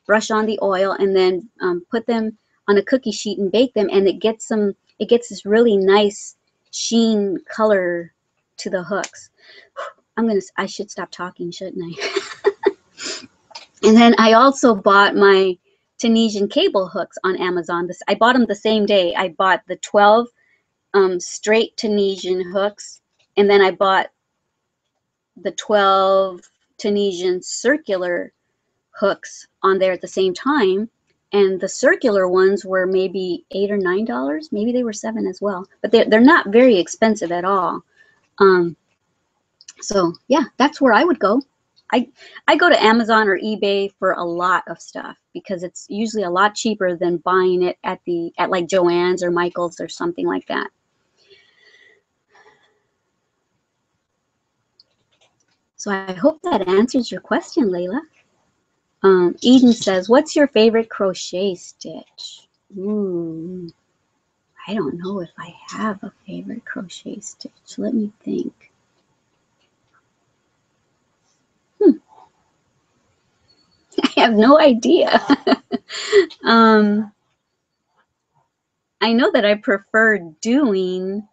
brush on the oil and then um, put them on a cookie sheet and bake them and it gets some it gets this really nice sheen color to the hooks *sighs* i'm gonna i should stop talking shouldn't i *laughs* and then i also bought my tunisian cable hooks on amazon. This i bought them the same day. I bought the 12 um, straight tunisian hooks and then i bought the 12 tunisian circular hooks on there at the same time. And the circular ones were maybe eight or nine dollars. Maybe they were seven as well. But they're, they're not very expensive at all. Um, so yeah that's where i would go i i go to amazon or ebay for a lot of stuff because it's usually a lot cheaper than buying it at the at like joann's or michael's or something like that so i hope that answers your question layla um, Eden says, what's your favorite crochet stitch? Ooh, I don't know if I have a favorite crochet stitch. Let me think. *laughs* I have no idea. *laughs* um, I know that I prefer doing,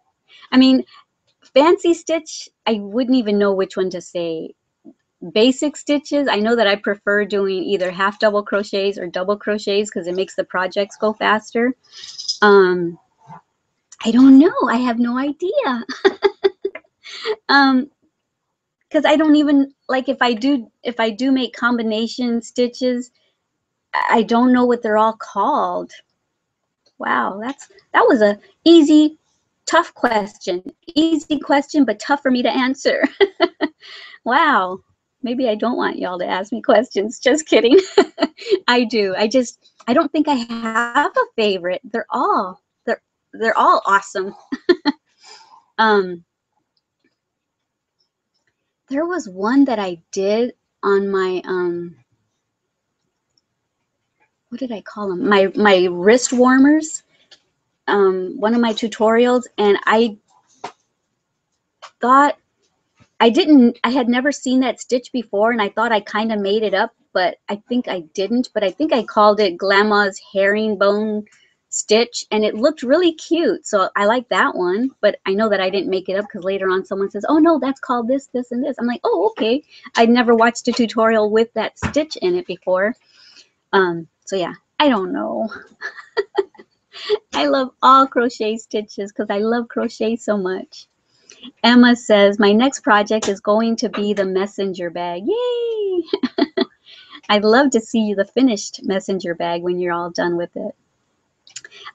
I mean, fancy stitch, I wouldn't even know which one to say basic stitches, I know that I prefer doing either half double crochets or double crochets because it makes the projects go faster. Um, I don't know. I have no idea. *laughs* um, because I don't even like if I do if I do make combination stitches, I don't know what they're all called. Wow, that's that was a easy, tough question. Easy question, but tough for me to answer. *laughs* wow. Maybe I don't want y'all to ask me questions. Just kidding. *laughs* I do. I just I don't think I have a favorite. They're all they're they're all awesome. *laughs* um there was one that I did on my um what did I call them? My my wrist warmers. Um, one of my tutorials, and I thought I didn't. I had never seen that stitch before, and I thought I kind of made it up, but I think I didn't. But I think I called it Glama's herringbone stitch and it looked really cute. So I like that one, but I know that I didn't make it up because later on someone says, oh no, that's called this, this, and this. I'm like, oh, okay. I'd never watched a tutorial with that stitch in it before. Um, so yeah, I don't know. *laughs* I love all crochet stitches because I love crochet so much. Emma says, my next project is going to be the messenger bag. Yay! *laughs* I'd love to see the finished messenger bag when you're all done with it.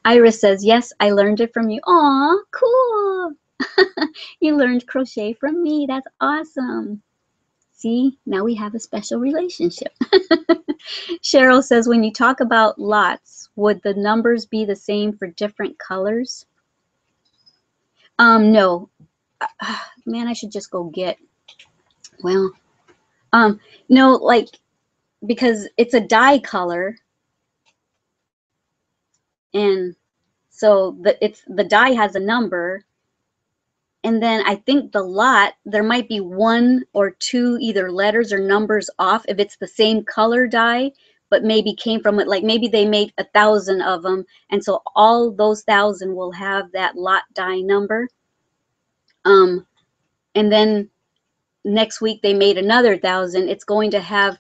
Iris says, yes, I learned it from you. Aw, cool. *laughs* you learned crochet from me. That's awesome. See, now we have a special relationship. *laughs* Cheryl says, when you talk about lots, would the numbers be the same for different colors? Um, no. Uh, *sighs* man, I should just go get, well, um, no, like, because it's a dye color, and so the it's the dye has a number and then I think the lot, there might be one or two either letters or numbers off if it's the same color dye, but maybe came from it. Like maybe they made a thousand of them. And so all those thousand will have that lot dye number. Um, and then next week they made another thousand. It's going to have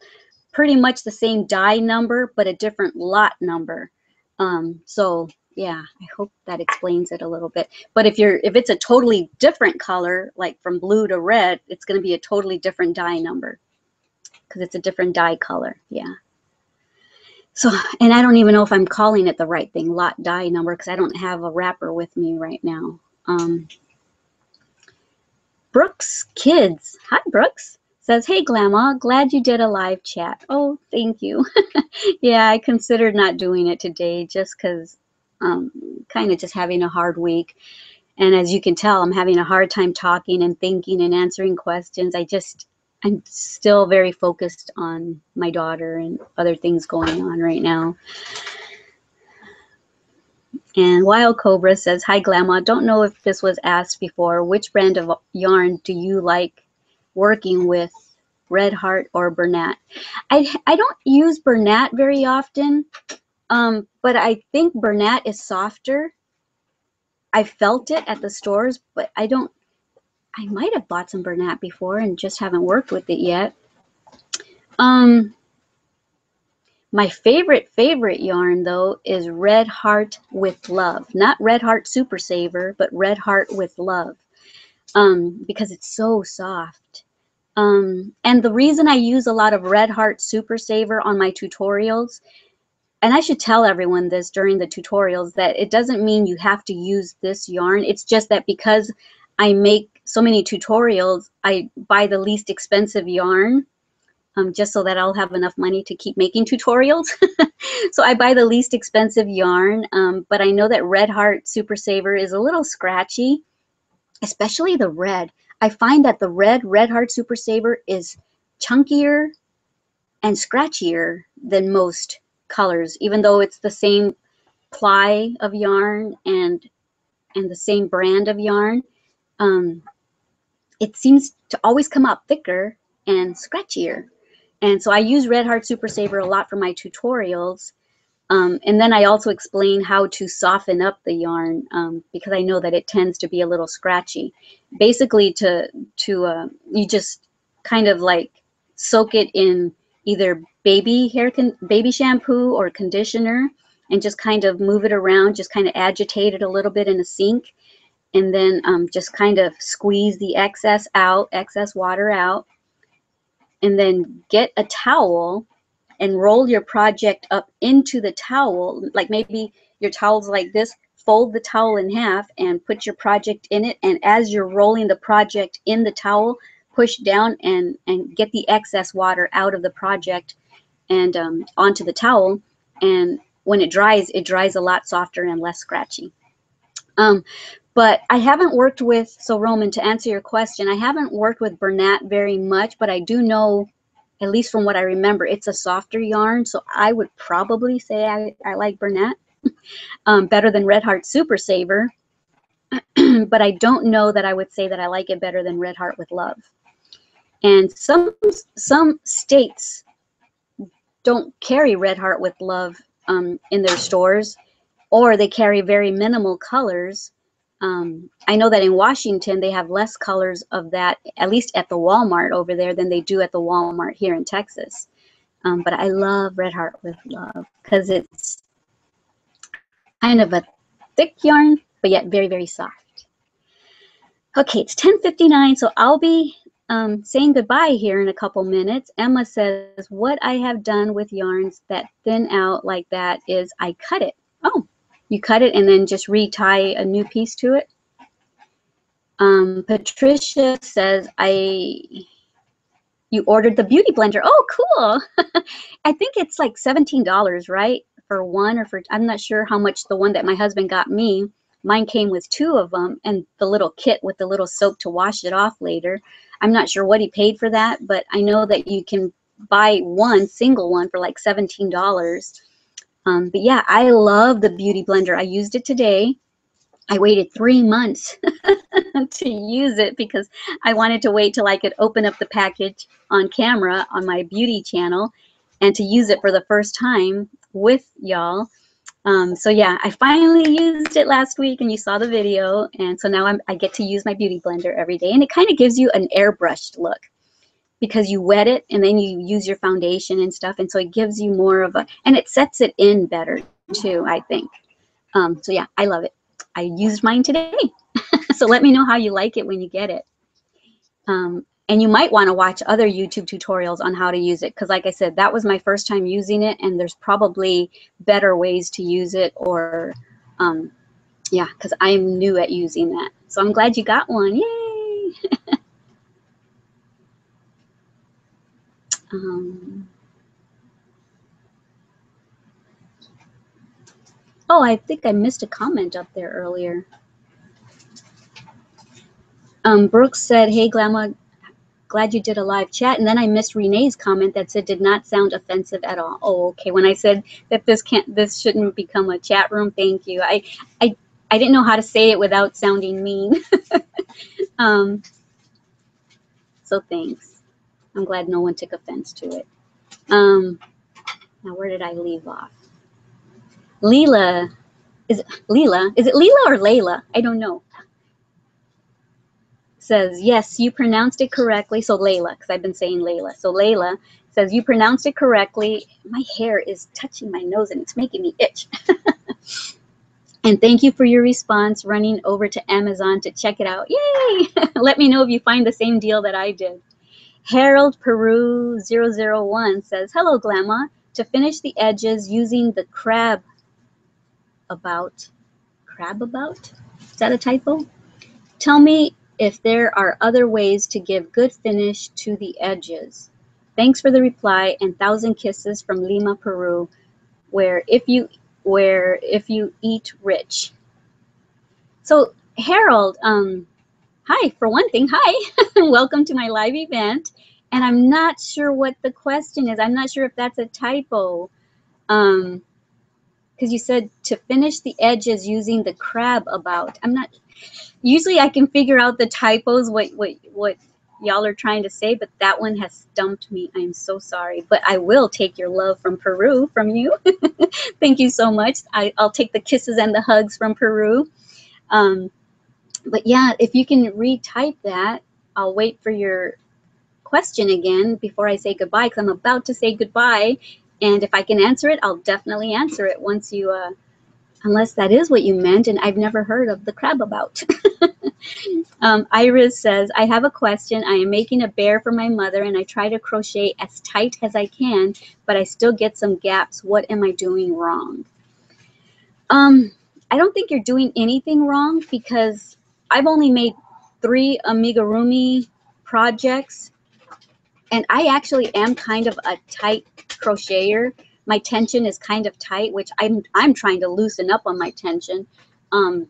pretty much the same dye number, but a different lot number. Um, so yeah, I hope that explains it a little bit. But if you're if it's a totally different color, like from blue to red, it's going to be a totally different dye number because it's a different dye color. Yeah. So, and I don't even know if I'm calling it the right thing, lot dye number, because I don't have a wrapper with me right now. Um, Brooks Kids. Hi, Brooks says, Hey, Glama, glad you did a live chat. Oh, thank you. *laughs* yeah, I considered not doing it today just because um, kind of just having a hard week. And as you can tell, I'm having a hard time talking and thinking and answering questions. I just, I'm still very focused on my daughter and other things going on right now. And Wild Cobra says, Hi, Glama. Don't know if this was asked before. Which brand of yarn do you like working with Red Heart or Bernat. I, I don't use Bernat very often, um, but I think Bernat is softer. I felt it at the stores, but I don't, I might have bought some Bernat before and just haven't worked with it yet. Um, my favorite, favorite yarn though is Red Heart with Love. Not Red Heart Super Saver, but Red Heart with Love. Um, because it's so soft. Um, and the reason I use a lot of Red Heart Super Saver on my tutorials, and I should tell everyone this during the tutorials, that it doesn't mean you have to use this yarn. It's just that because I make so many tutorials, I buy the least expensive yarn um, just so that I'll have enough money to keep making tutorials. *laughs* so I buy the least expensive yarn, um, but I know that Red Heart Super Saver is a little scratchy, especially the red. I find that the red Red Heart Super Saver is chunkier and scratchier than most colors, even though it's the same ply of yarn and and the same brand of yarn. Um, it seems to always come out thicker and scratchier. And so I use Red Heart Super Saver a lot for my tutorials. Um, and then I also explain how to soften up the yarn um, because I know that it tends to be a little scratchy. Basically, to to uh, you just kind of like soak it in either baby hair con baby shampoo or conditioner and just kind of move it around, just kind of agitate it a little bit in a sink. and then um, just kind of squeeze the excess out, excess water out, and then get a towel and roll your project up into the towel. Like maybe your towel's like this, fold the towel in half and put your project in it. And as you're rolling the project in the towel, push down and, and get the excess water out of the project and um, onto the towel. And when it dries, it dries a lot softer and less scratchy. Um, but I haven't worked with, so Roman, to answer your question, I haven't worked with Bernat very much, but I do know, at least from what I remember, it's a softer yarn. So I would probably say I, I like Bernat *laughs* um, better than Red Heart Super Saver. *clears throat* but I don't know that I would say that I like it better than Red Heart with Love. And some some states don't carry Red Heart with Love um, in their stores, or they carry very minimal colors. Um, I know that in Washington they have less colors of that, at least at the Walmart over there, than they do at the Walmart here in Texas. Um, but I love Red Heart with Love because it's kind of a thick yarn, but yet very, very soft. Okay, it's 10.59, so I'll be um, saying goodbye here in a couple minutes. Emma says, what I have done with yarns that thin out like that is I cut it. Oh, you cut it and then just retie a new piece to it. Um, Patricia says, I, you ordered the beauty blender. Oh, cool. *laughs* I think it's like $17, right? For one or for, I'm not sure how much the one that my husband got me. Mine came with two of them and the little kit with the little soap to wash it off later. I'm not sure what he paid for that, but I know that you can buy one single one for like $17. Um, but yeah, I love the Beauty Blender. I used it today. I waited three months *laughs* to use it because I wanted to wait till I could open up the package on camera on my beauty channel and to use it for the first time with y'all. Um, so yeah, I finally used it last week and you saw the video. And so now I'm, I get to use my Beauty Blender every day. And it kind of gives you an airbrushed look because you wet it and then you use your foundation and stuff. And so it gives you more of a, and it sets it in better too, I think. Um, so yeah, I love it. I used mine today. *laughs* so let me know how you like it when you get it. Um, and you might want to watch other YouTube tutorials on how to use it because like I said, that was my first time using it and there's probably better ways to use it or um, yeah, because I'm new at using that. So I'm glad you got one. Yay! *laughs* um, oh, I think I missed a comment up there earlier. Um, Brooks said, hey, Glama, glad you did a live chat. And then I missed Renee's comment that said did not sound offensive at all. Oh, okay. When I said that this can't, this shouldn't become a chat room. Thank you. I, I, I didn't know how to say it without sounding mean. *laughs* um, so thanks. I'm glad no one took offense to it. Um, now where did I leave off? Leela, is it Leela? Is it Leela or Layla? I don't know says, yes, you pronounced it correctly. So Layla, because I've been saying Layla. So Layla says, you pronounced it correctly. My hair is touching my nose and it's making me itch. *laughs* and thank you for your response, running over to Amazon to check it out. Yay! *laughs* Let me know if you find the same deal that I did. Harold Peru 001 says, hello, Glama. To finish the edges using the crab about, crab about? Is that a typo? Tell me if there are other ways to give good finish to the edges. Thanks for the reply and thousand kisses from Lima, Peru, where if you where if you eat rich. So Harold, um, hi, for one thing, hi, *laughs* welcome to my live event. And I'm not sure what the question is. I'm not sure if that's a typo. Um, because you said to finish the edges using the crab about. I'm not, usually I can figure out the typos, what, what, what y'all are trying to say, but that one has stumped me. I'm so sorry, but I will take your love from Peru from you. *laughs* Thank you so much. I, I'll take the kisses and the hugs from Peru. Um, but yeah, if you can retype that, I'll wait for your question again before I say goodbye because I'm about to say goodbye. And if I can answer it, I'll definitely answer it once you uh, unless that is what you meant and I've never heard of the crab about. *laughs* um, Iris says, I have a question. I am making a bear for my mother and I try to crochet as tight as I can, but I still get some gaps. What am I doing wrong? Um, I don't think you're doing anything wrong because I've only made three amigurumi projects and I actually am kind of a tight crocheter my tension is kind of tight, which I'm I'm trying to loosen up on my tension. Um,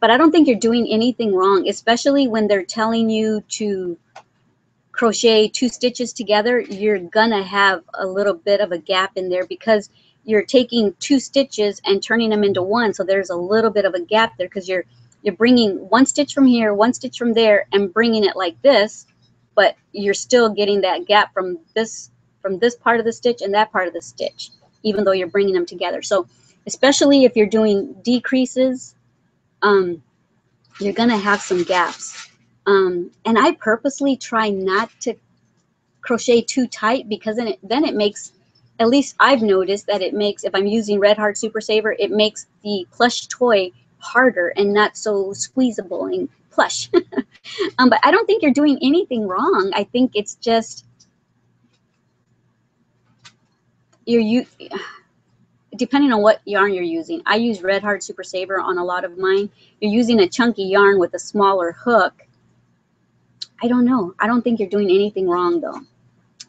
but I don't think you're doing anything wrong, especially when they're telling you to crochet two stitches together. You're gonna have a little bit of a gap in there because you're taking two stitches and turning them into one. So there's a little bit of a gap there because you're you're bringing one stitch from here, one stitch from there, and bringing it like this, but you're still getting that gap from this from this part of the stitch and that part of the stitch, even though you're bringing them together. So especially if you're doing decreases, um, you're gonna have some gaps. Um, and I purposely try not to crochet too tight because then it, then it makes, at least I've noticed that it makes, if I'm using Red Heart Super Saver, it makes the plush toy harder and not so squeezable and plush. *laughs* um, but I don't think you're doing anything wrong. I think it's just you're you depending on what yarn you're using. I use Red Heart Super Saver on a lot of mine. You're using a chunky yarn with a smaller hook. I don't know. I don't think you're doing anything wrong though,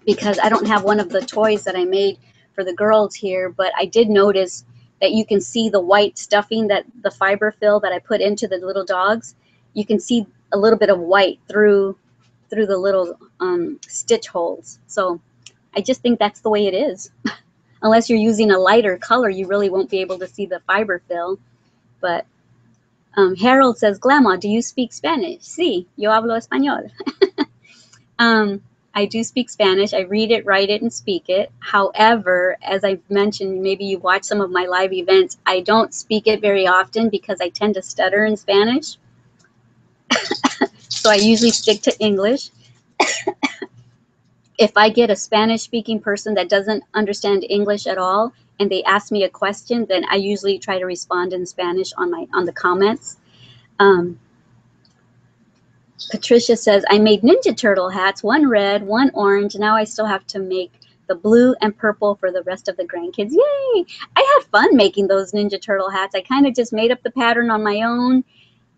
because I don't have one of the toys that I made for the girls here, but I did notice that you can see the white stuffing that the fiber fill that I put into the little dogs. You can see a little bit of white through through the little um, stitch holes. So I just think that's the way it is. *laughs* Unless you're using a lighter color, you really won't be able to see the fiber fill. But um, Harold says, Glama, do you speak Spanish? Sí, yo hablo español. *laughs* um, I do speak Spanish. I read it, write it, and speak it. However, as I've mentioned, maybe you watch some of my live events, I don't speak it very often because I tend to stutter in Spanish. *laughs* so I usually stick to English *coughs* if I get a Spanish speaking person that doesn't understand English at all and they ask me a question, then I usually try to respond in Spanish on my on the comments. Um, Patricia says, I made Ninja Turtle hats, one red, one orange. Now I still have to make the blue and purple for the rest of the grandkids. Yay! I had fun making those Ninja Turtle hats. I kind of just made up the pattern on my own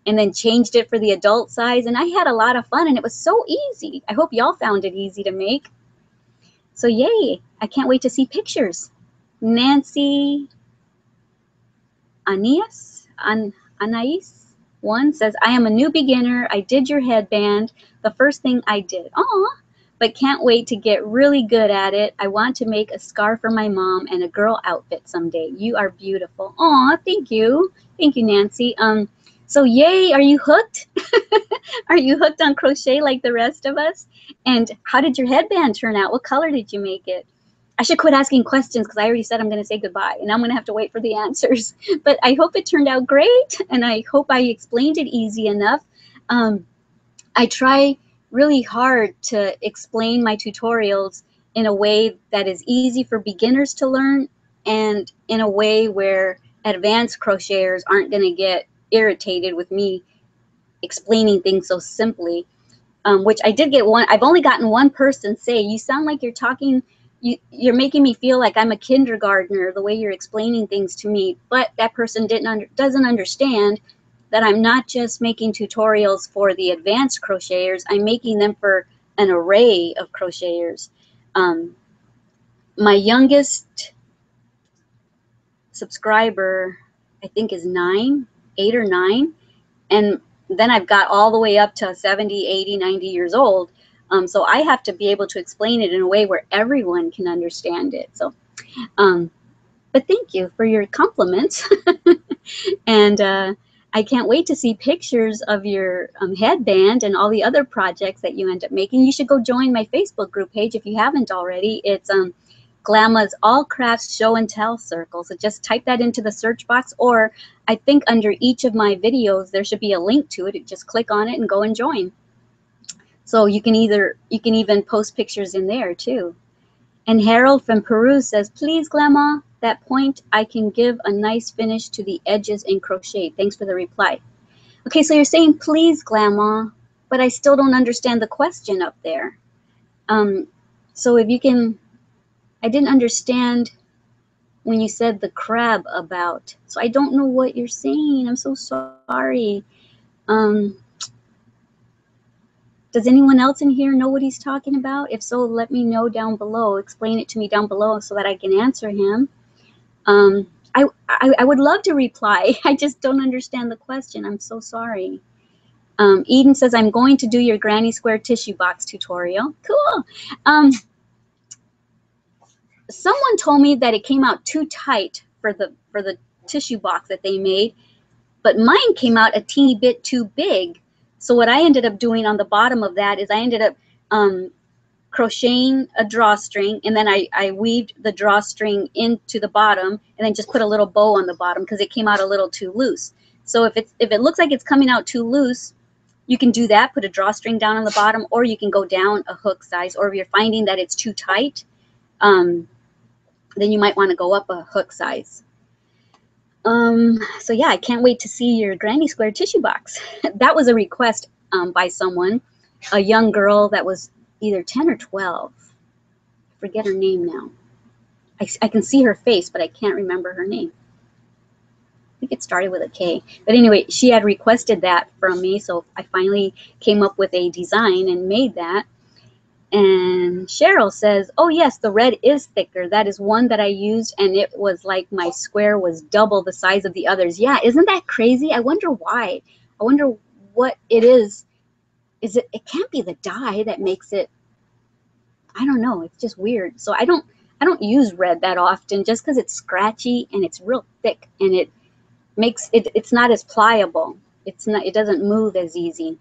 and then changed it for the adult size. And I had a lot of fun and it was so easy. I hope y'all found it easy to make. So yay, I can't wait to see pictures. Nancy Anias, An Anais, one says, I am a new beginner. I did your headband. The first thing I did. Aw, but can't wait to get really good at it. I want to make a scarf for my mom and a girl outfit someday. You are beautiful. Aw, thank you. Thank you, Nancy. Um, so yay, are you hooked? *laughs* are you hooked on crochet like the rest of us? And how did your headband turn out? What color did you make it? I should quit asking questions because I already said I'm going to say goodbye and I'm going to have to wait for the *laughs* answers. But I hope it turned out great and I hope I explained it easy enough. Um, I try really hard to explain my tutorials in a way that is easy for beginners to learn and in a way where advanced crocheters aren't going to get irritated with me explaining things so simply. Um, which I did get one. I've only gotten one person say, "You sound like you're talking. You, you're making me feel like I'm a kindergartner the way you're explaining things to me." But that person didn't under, doesn't understand that I'm not just making tutorials for the advanced crocheters. I'm making them for an array of crocheters. Um, my youngest subscriber, I think, is nine eight or nine. And then I've got all the way up to 70, 80, 90 years old. Um, so I have to be able to explain it in a way where everyone can understand it. So, um, but thank you for your compliments. *laughs* and uh, I can't wait to see pictures of your um, headband and all the other projects that you end up making. You should go join my Facebook group page if you haven't already. It's um, Glama's All Crafts Show and Tell Circle. So just type that into the search box, or I think under each of my videos there should be a link to it. Just click on it and go and join. So you can either you can even post pictures in there too. And Harold from Peru says, please, Glama, that point, I can give a nice finish to the edges in crochet. Thanks for the reply. Okay, so you're saying please, Grandma, but I still don't understand the question up there. Um, so if you can, I didn't understand when you said the crab about. So I don't know what you're saying. I'm so sorry. Um, does anyone else in here know what he's talking about? If so, let me know down below. Explain it to me down below so that I can answer him. Um, I, I, I would love to reply. *laughs* I just don't understand the question. I'm so sorry. Um, Eden says, I'm going to do your granny square tissue box tutorial. Cool. Um, someone told me that it came out too tight for the, for the tissue box that they made, but mine came out a teeny bit too big. So what I ended up doing on the bottom of that is I ended up um, crocheting a drawstring and then I, I weaved the drawstring into the bottom and then just put a little bow on the bottom because it came out a little too loose. So if it's if it looks like it's coming out too loose, you can do that, put a drawstring down on the bottom, or you can go down a hook size. Or if you're finding that it's too tight, um, then you might want to go up a hook size. Um, so yeah, I can't wait to see your granny square tissue box. *laughs* that was a request um, by someone, a young girl that was either 10 or 12. I forget her name now. I, I can see her face, but I can't remember her name. I think it started with a K. But anyway, she had requested that from me, so I finally came up with a design and made that. And Cheryl says, oh yes, the red is thicker. That is one that I used and it was like my square was double the size of the others. Yeah, isn't that crazy? I wonder why. I wonder what it is. Is it, it can't be the dye that makes it, I don't know. It's just weird. So I don't, I don't use red that often just because it's scratchy and it's real thick and it makes it, it's not as pliable. It's not, it doesn't move as easy.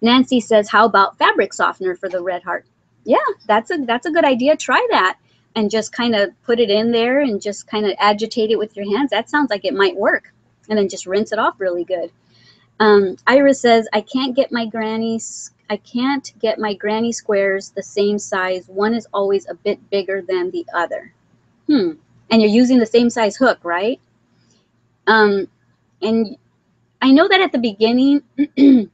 Nancy says, how about fabric softener for the red heart? Yeah, that's a that's a good idea. Try that and just kind of put it in there and just kind of agitate it with your hands. That sounds like it might work. And then just rinse it off really good. Um, Iris says, I can't get my granny's I can't get my granny squares the same size. One is always a bit bigger than the other. Hmm. And you're using the same size hook, right? Um, and I know that at the beginning, *clears throat*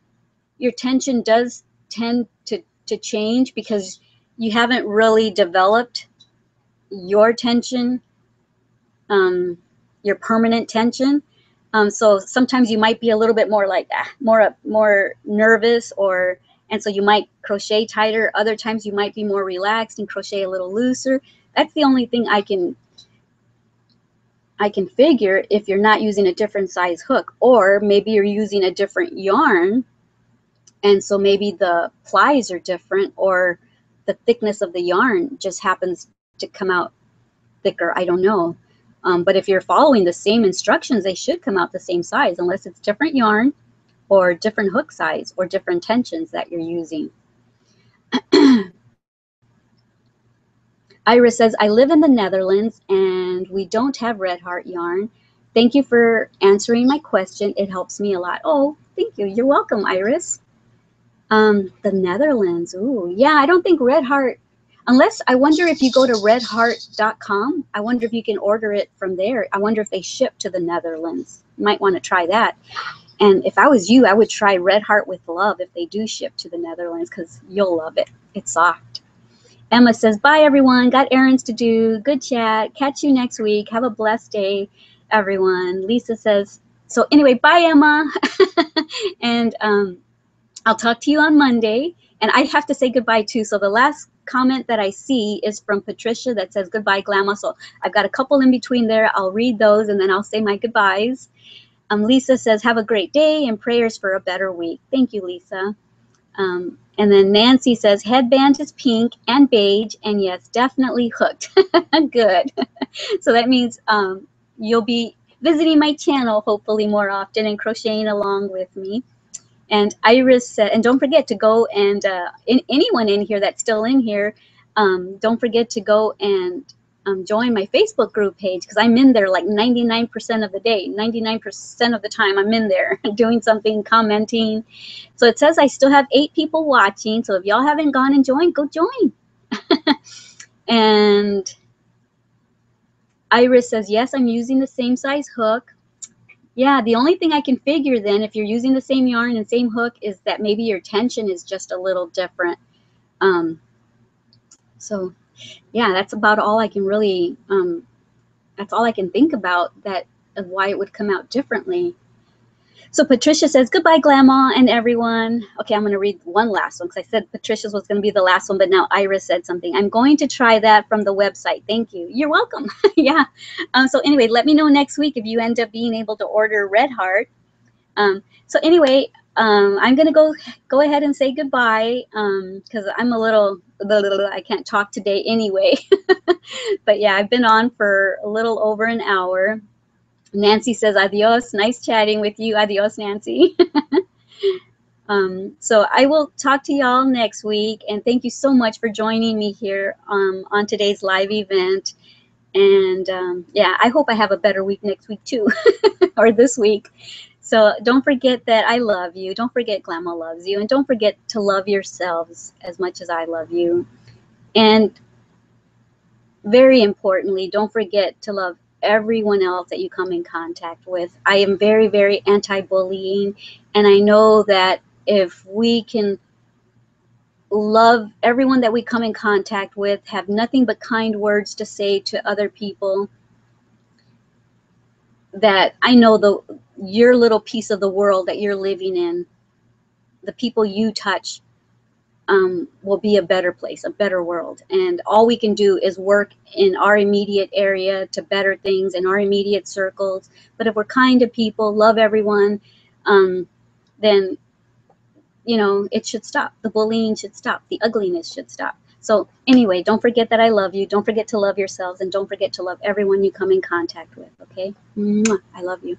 your tension does tend to, to change because you haven't really developed your tension, um, your permanent tension. Um, so sometimes you might be a little bit more like ah, more more nervous or and so you might crochet tighter. Other times you might be more relaxed and crochet a little looser. That's the only thing I can I can figure if you're not using a different size hook or maybe you're using a different yarn and so maybe the plies are different or the thickness of the yarn just happens to come out thicker. I don't know. Um, but if you're following the same instructions, they should come out the same size unless it's different yarn or different hook size or different tensions that you're using. *clears throat* Iris says, I live in the Netherlands and we don't have red heart yarn. Thank you for answering my question. It helps me a lot. Oh, thank you. You're welcome, Iris. Um, the Netherlands. Ooh, yeah, I don't think Red Heart, unless I wonder if you go to redheart.com, I wonder if you can order it from there. I wonder if they ship to the Netherlands. Might want to try that. And if I was you, I would try Red Heart with Love if they do ship to the Netherlands because you'll love it. It's soft. Emma says, bye everyone. Got errands to do. Good chat. Catch you next week. Have a blessed day, everyone. Lisa says, so anyway, bye Emma. *laughs* and um, I'll talk to you on Monday. And I have to say goodbye too. So the last comment that I see is from Patricia that says goodbye, Glama. So I've got a couple in between there. I'll read those and then I'll say my goodbyes. Um, Lisa says, have a great day and prayers for a better week. Thank you, Lisa. Um, and then Nancy says, headband is pink and beige, and yes, definitely hooked. *laughs* Good. *laughs* so that means um, you'll be visiting my channel hopefully more often and crocheting along with me. And Iris said, and don't forget to go and uh, in, anyone in here that's still in here, um, don't forget to go and um, join my Facebook group page because I'm in there like 99% of the day, 99% of the time I'm in there *laughs* doing something, commenting. So it says I still have eight people watching. So if y'all haven't gone and joined, go join. *laughs* and Iris says, yes, I'm using the same size hook. Yeah, the only thing I can figure then, if you're using the same yarn and same hook, is that maybe your tension is just a little different. Um, so, yeah, that's about all I can really, um, that's all I can think about that of why it would come out differently. So Patricia says, goodbye, Glama and everyone. Okay, I'm going to read one last one because I said Patricia's was going to be the last one, but now Iris said something. I'm going to try that from the website. Thank you. You're welcome. *laughs* yeah. Um, so anyway, let me know next week if you end up being able to order Red Heart. Um, so anyway, um, I'm going to go go ahead and say goodbye because I'm a little the little, I can't talk today anyway. *laughs* but yeah, I've been on for a little over an hour. Nancy says, adios. Nice chatting with you. Adios, Nancy. *laughs* um, so I will talk to y'all next week. And thank you so much for joining me here um, on today's live event. And um, yeah, I hope I have a better week next week too, *laughs* or this week. So don't forget that I love you. Don't forget Glama loves you. And don't forget to love yourselves as much as I love you. And very importantly, don't forget to love everyone else that you come in contact with. I am very, very anti bullying, and I know that if we can love everyone that we come in contact with, have nothing but kind words to say to other people, that I know the your little piece of the world that you're living in, the people you touch um, will be a better place, a better world. And all we can do is work in our immediate area to better things in our immediate circles. But if we're kind to people, love everyone, um, then, you know, it should stop. The bullying should stop. The ugliness should stop. So anyway, don't forget that I love you. Don't forget to love yourselves and don't forget to love everyone you come in contact with. Okay? Mwah. I love you.